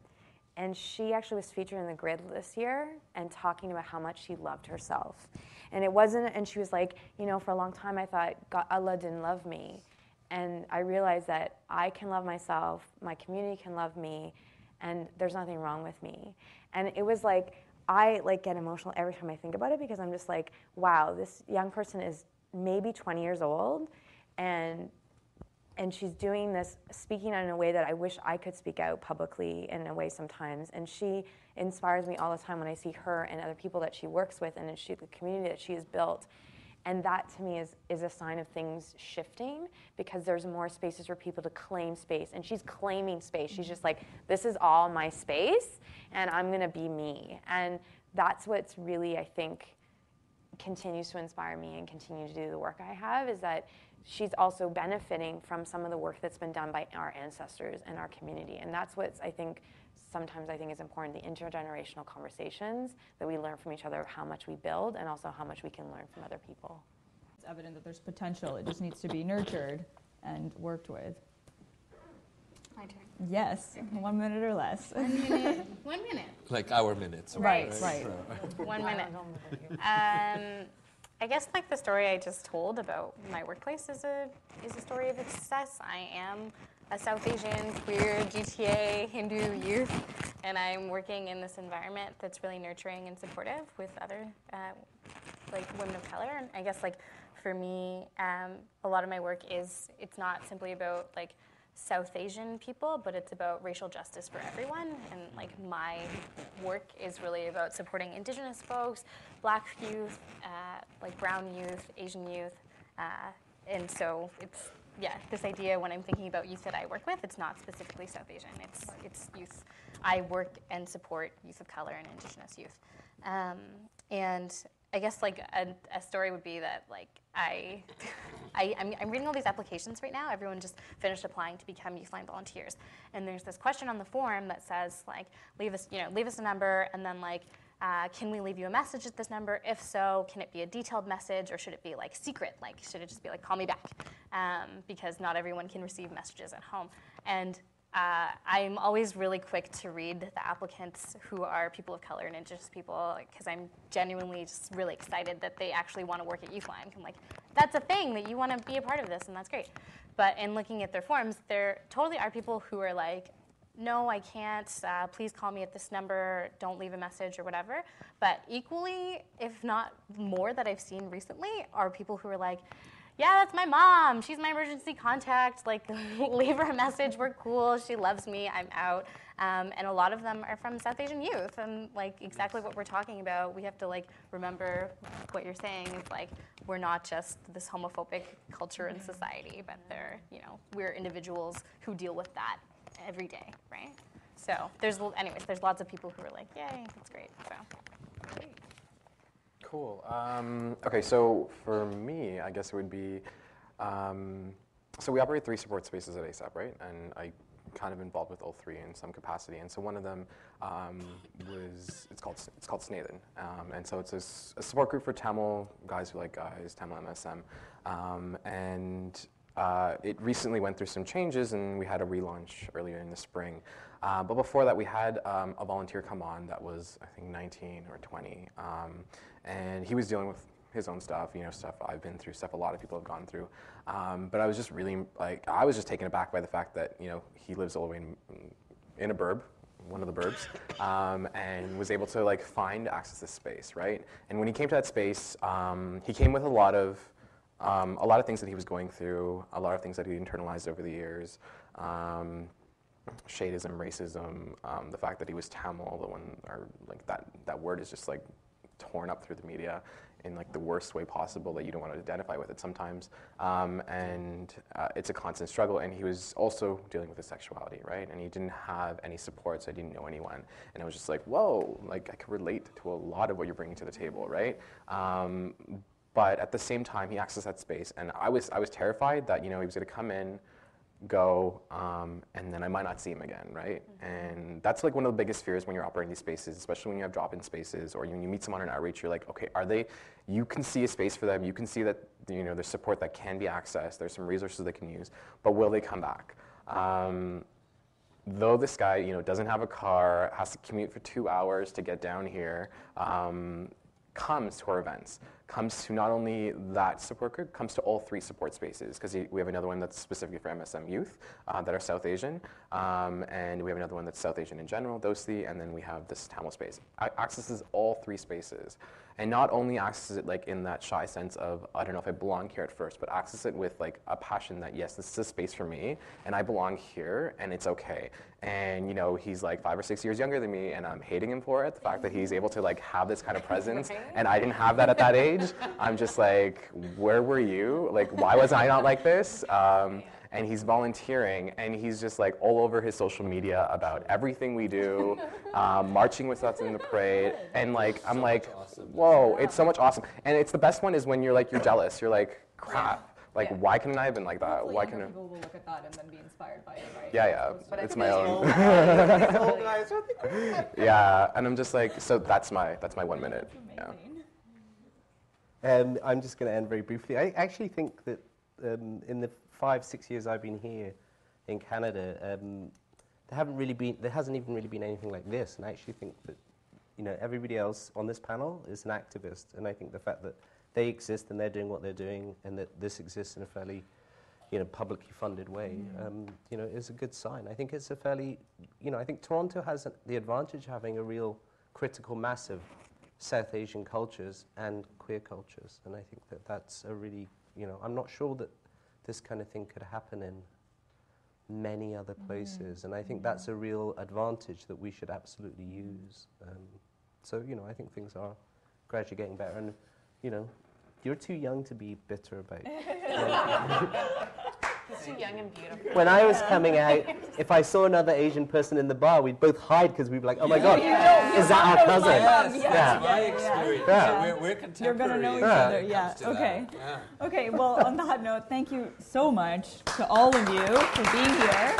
and she actually was featured in the grid this year and talking about how much she loved herself. And it wasn't and she was like you know for a long time i thought God, allah didn't love me. And i realized that i can love myself my community can love me and there's nothing wrong with me. And it was like i like get emotional every time i think about it because i'm just like wow this young person is maybe 20 years old and and she's doing this speaking out in a way that i wish i could speak out publicly in a way sometimes. And she inspires me all the time when i see her and other people that she works with and she, the community that she has built. And that to me is, is a sign of things shifting because there's more spaces for people to claim space. And she's claiming space. She's just like this is all my space and i'm going to be me. And that's what's really i think continues to inspire me and continue to do the work I have is that she's also benefiting from some of the work that's been done by our ancestors and our community. And that's what I think, sometimes I think is important the intergenerational conversations that we learn from each other, how much we build, and also how much we can learn from other people. It's evident that there's potential. It just needs to be nurtured and worked with. My turn. Yes, one minute or less. One minute. One minute. Like our minutes. Right, right. One minute. Um, I guess like the story I just told about my workplace is a is a story of success. I am a South Asian queer GTA Hindu youth and I'm working in this environment that's really nurturing and supportive with other uh, like women of color. And I guess like for me, um, a lot of my work is it's not simply about like South Asian people, but it's about racial justice for everyone. And like my work is really about supporting Indigenous folks, Black youth, uh, like Brown youth, Asian youth, uh, and so it's yeah this idea when I'm thinking about youth that I work with, it's not specifically South Asian. It's it's youth. I work and support youth of color and Indigenous youth, um, and I guess like a, a, story would be that like I, I I'm, I'm, reading all these applications right now. Everyone just finished applying to become Youthline volunteers, and there's this question on the form that says like leave us you know leave us a number and then like. Uh, can we leave you a message at this number? If so, can it be a detailed message or should it be like secret? Like, should it just be like, call me back? Um, because not everyone can receive messages at home. And uh, I'm always really quick to read the applicants who are people of color and indigenous people because I'm genuinely just really excited that they actually want to work at Youthline. I'm like, that's a thing that you want to be a part of this, and that's great. But in looking at their forms, there totally are people who are like, no, I can't. Uh, please call me at this number. Don't leave a message or whatever. But equally, if not more, that I've seen recently are people who are like, yeah, that's my mom. She's my emergency contact. Like, leave her a message. We're cool. She loves me. I'm out. Um, and a lot of them are from South Asian youth, and like exactly what we're talking about. We have to like remember what you're saying is like we're not just this homophobic culture in society, but they're you know we're individuals who deal with that every day, right? So there's anyways, there's lots of people who are like, yay, that's great. So. Great. Cool. Um, okay, so for me, I guess it would be, um, so we operate three support spaces at ASAP, right? And I kind of involved with all three in some capacity. And so one of them um, was it's called it's called Snathan, um, and so it's a, a, support group for Tamil guys who like guys, Tamil MSM, um, and uh, it recently went through some changes, and we had a relaunch earlier in the spring. Uh, but before that, we had um, a volunteer come on that was I think 19 or 20 and he was dealing with his own stuff, you know, stuff I've been through, stuff a lot of people have gone through. Um, but I was just really like, I was just taken aback by the fact that you know he lives all the way in, in a burb, one of the burbs, um, and was able to like find access to space, right? And when he came to that space, um, he came with a lot of um, a lot of things that he was going through, a lot of things that he internalized over the years. Um, shadeism, racism, um, the fact that he was Tamil, the one, or like that, that word is just like torn up through the media in like the worst way possible that you don't want to identify with it sometimes. Um, and uh, it's a constant struggle. And he was also dealing with his sexuality, right? And he didn't have any support, so I didn't know anyone. And I was just like, whoa, like I could relate to a lot of what you're bringing to the table, right? Um, but at the same time, he accessed that space, and I was I was terrified that you know he was going to come in go, um, and then I might not see him again, right? Mm-hmm. And that's like one of the biggest fears when you're operating these spaces, especially when you have drop-in spaces or when you meet someone in outreach, you're like, okay, are they, you can see a space for them, you can see that, you know, there's support that can be accessed, there's some resources they can use, but will they come back? Um, though this guy, you know, doesn't have a car, has to commute for two hours to get down here, um, comes to our events comes to not only that support group, comes to all three support spaces because we have another one that's specifically for MSM youth uh, that are South Asian, um, and we have another one that's South Asian in general, those three, and then we have this Tamil space. accesses all three spaces and not only access it like in that shy sense of I don't know if I belong here at first, but access it with like a passion that yes, this is a space for me, and I belong here, and it's okay. And you know, he's like five or six years younger than me, and I'm hating him for it. The fact that he's able to like have this kind of presence, and I didn't have that at that age. I'm just like, where were you? Like, why was I not like this? Um, and he's volunteering and he's just like all over his social media about everything we do um, marching with us in the parade and like i'm like whoa it's so much awesome and it's the best one is when you're like you're jealous you're like crap like yeah. why couldn't I have been like that? Hopefully why couldn't people will look at that and then be inspired by it, right? Yeah, yeah. But it's my own. yeah, and I'm just like, so that's my that's my one minute. Yeah. Um, I'm just going to end very briefly. I actually think that um, in the five, six years I've been here in Canada, um, there haven't really been, there hasn't even really been anything like this. And I actually think that, you know, everybody else on this panel is an activist. And I think the fact that they exist and they're doing what they're doing and that this exists in a fairly, you know, publicly funded way, um, you know, is a good sign. I think it's a fairly, you know, I think Toronto has a, the advantage of having a real critical mass of South Asian cultures and queer cultures, and I think that that's a really, you know, I'm not sure that this kind of thing could happen in many other places, and I think that's a real advantage that we should absolutely use. Um, so, you know, I think things are gradually getting better, and you know, you're too young to be bitter about. He's too young and beautiful. when I was coming out, if I saw another Asian person in the bar, we'd both hide because we'd be like, "Oh my God, is that our cousin?" Yes, Yeah. that's my Yeah. experience. Yeah. We're, we're You're gonna know each Yeah. other. it Yeah. Okay. Yeah. Okay. Well, on that note, thank you so much to all of you for being here.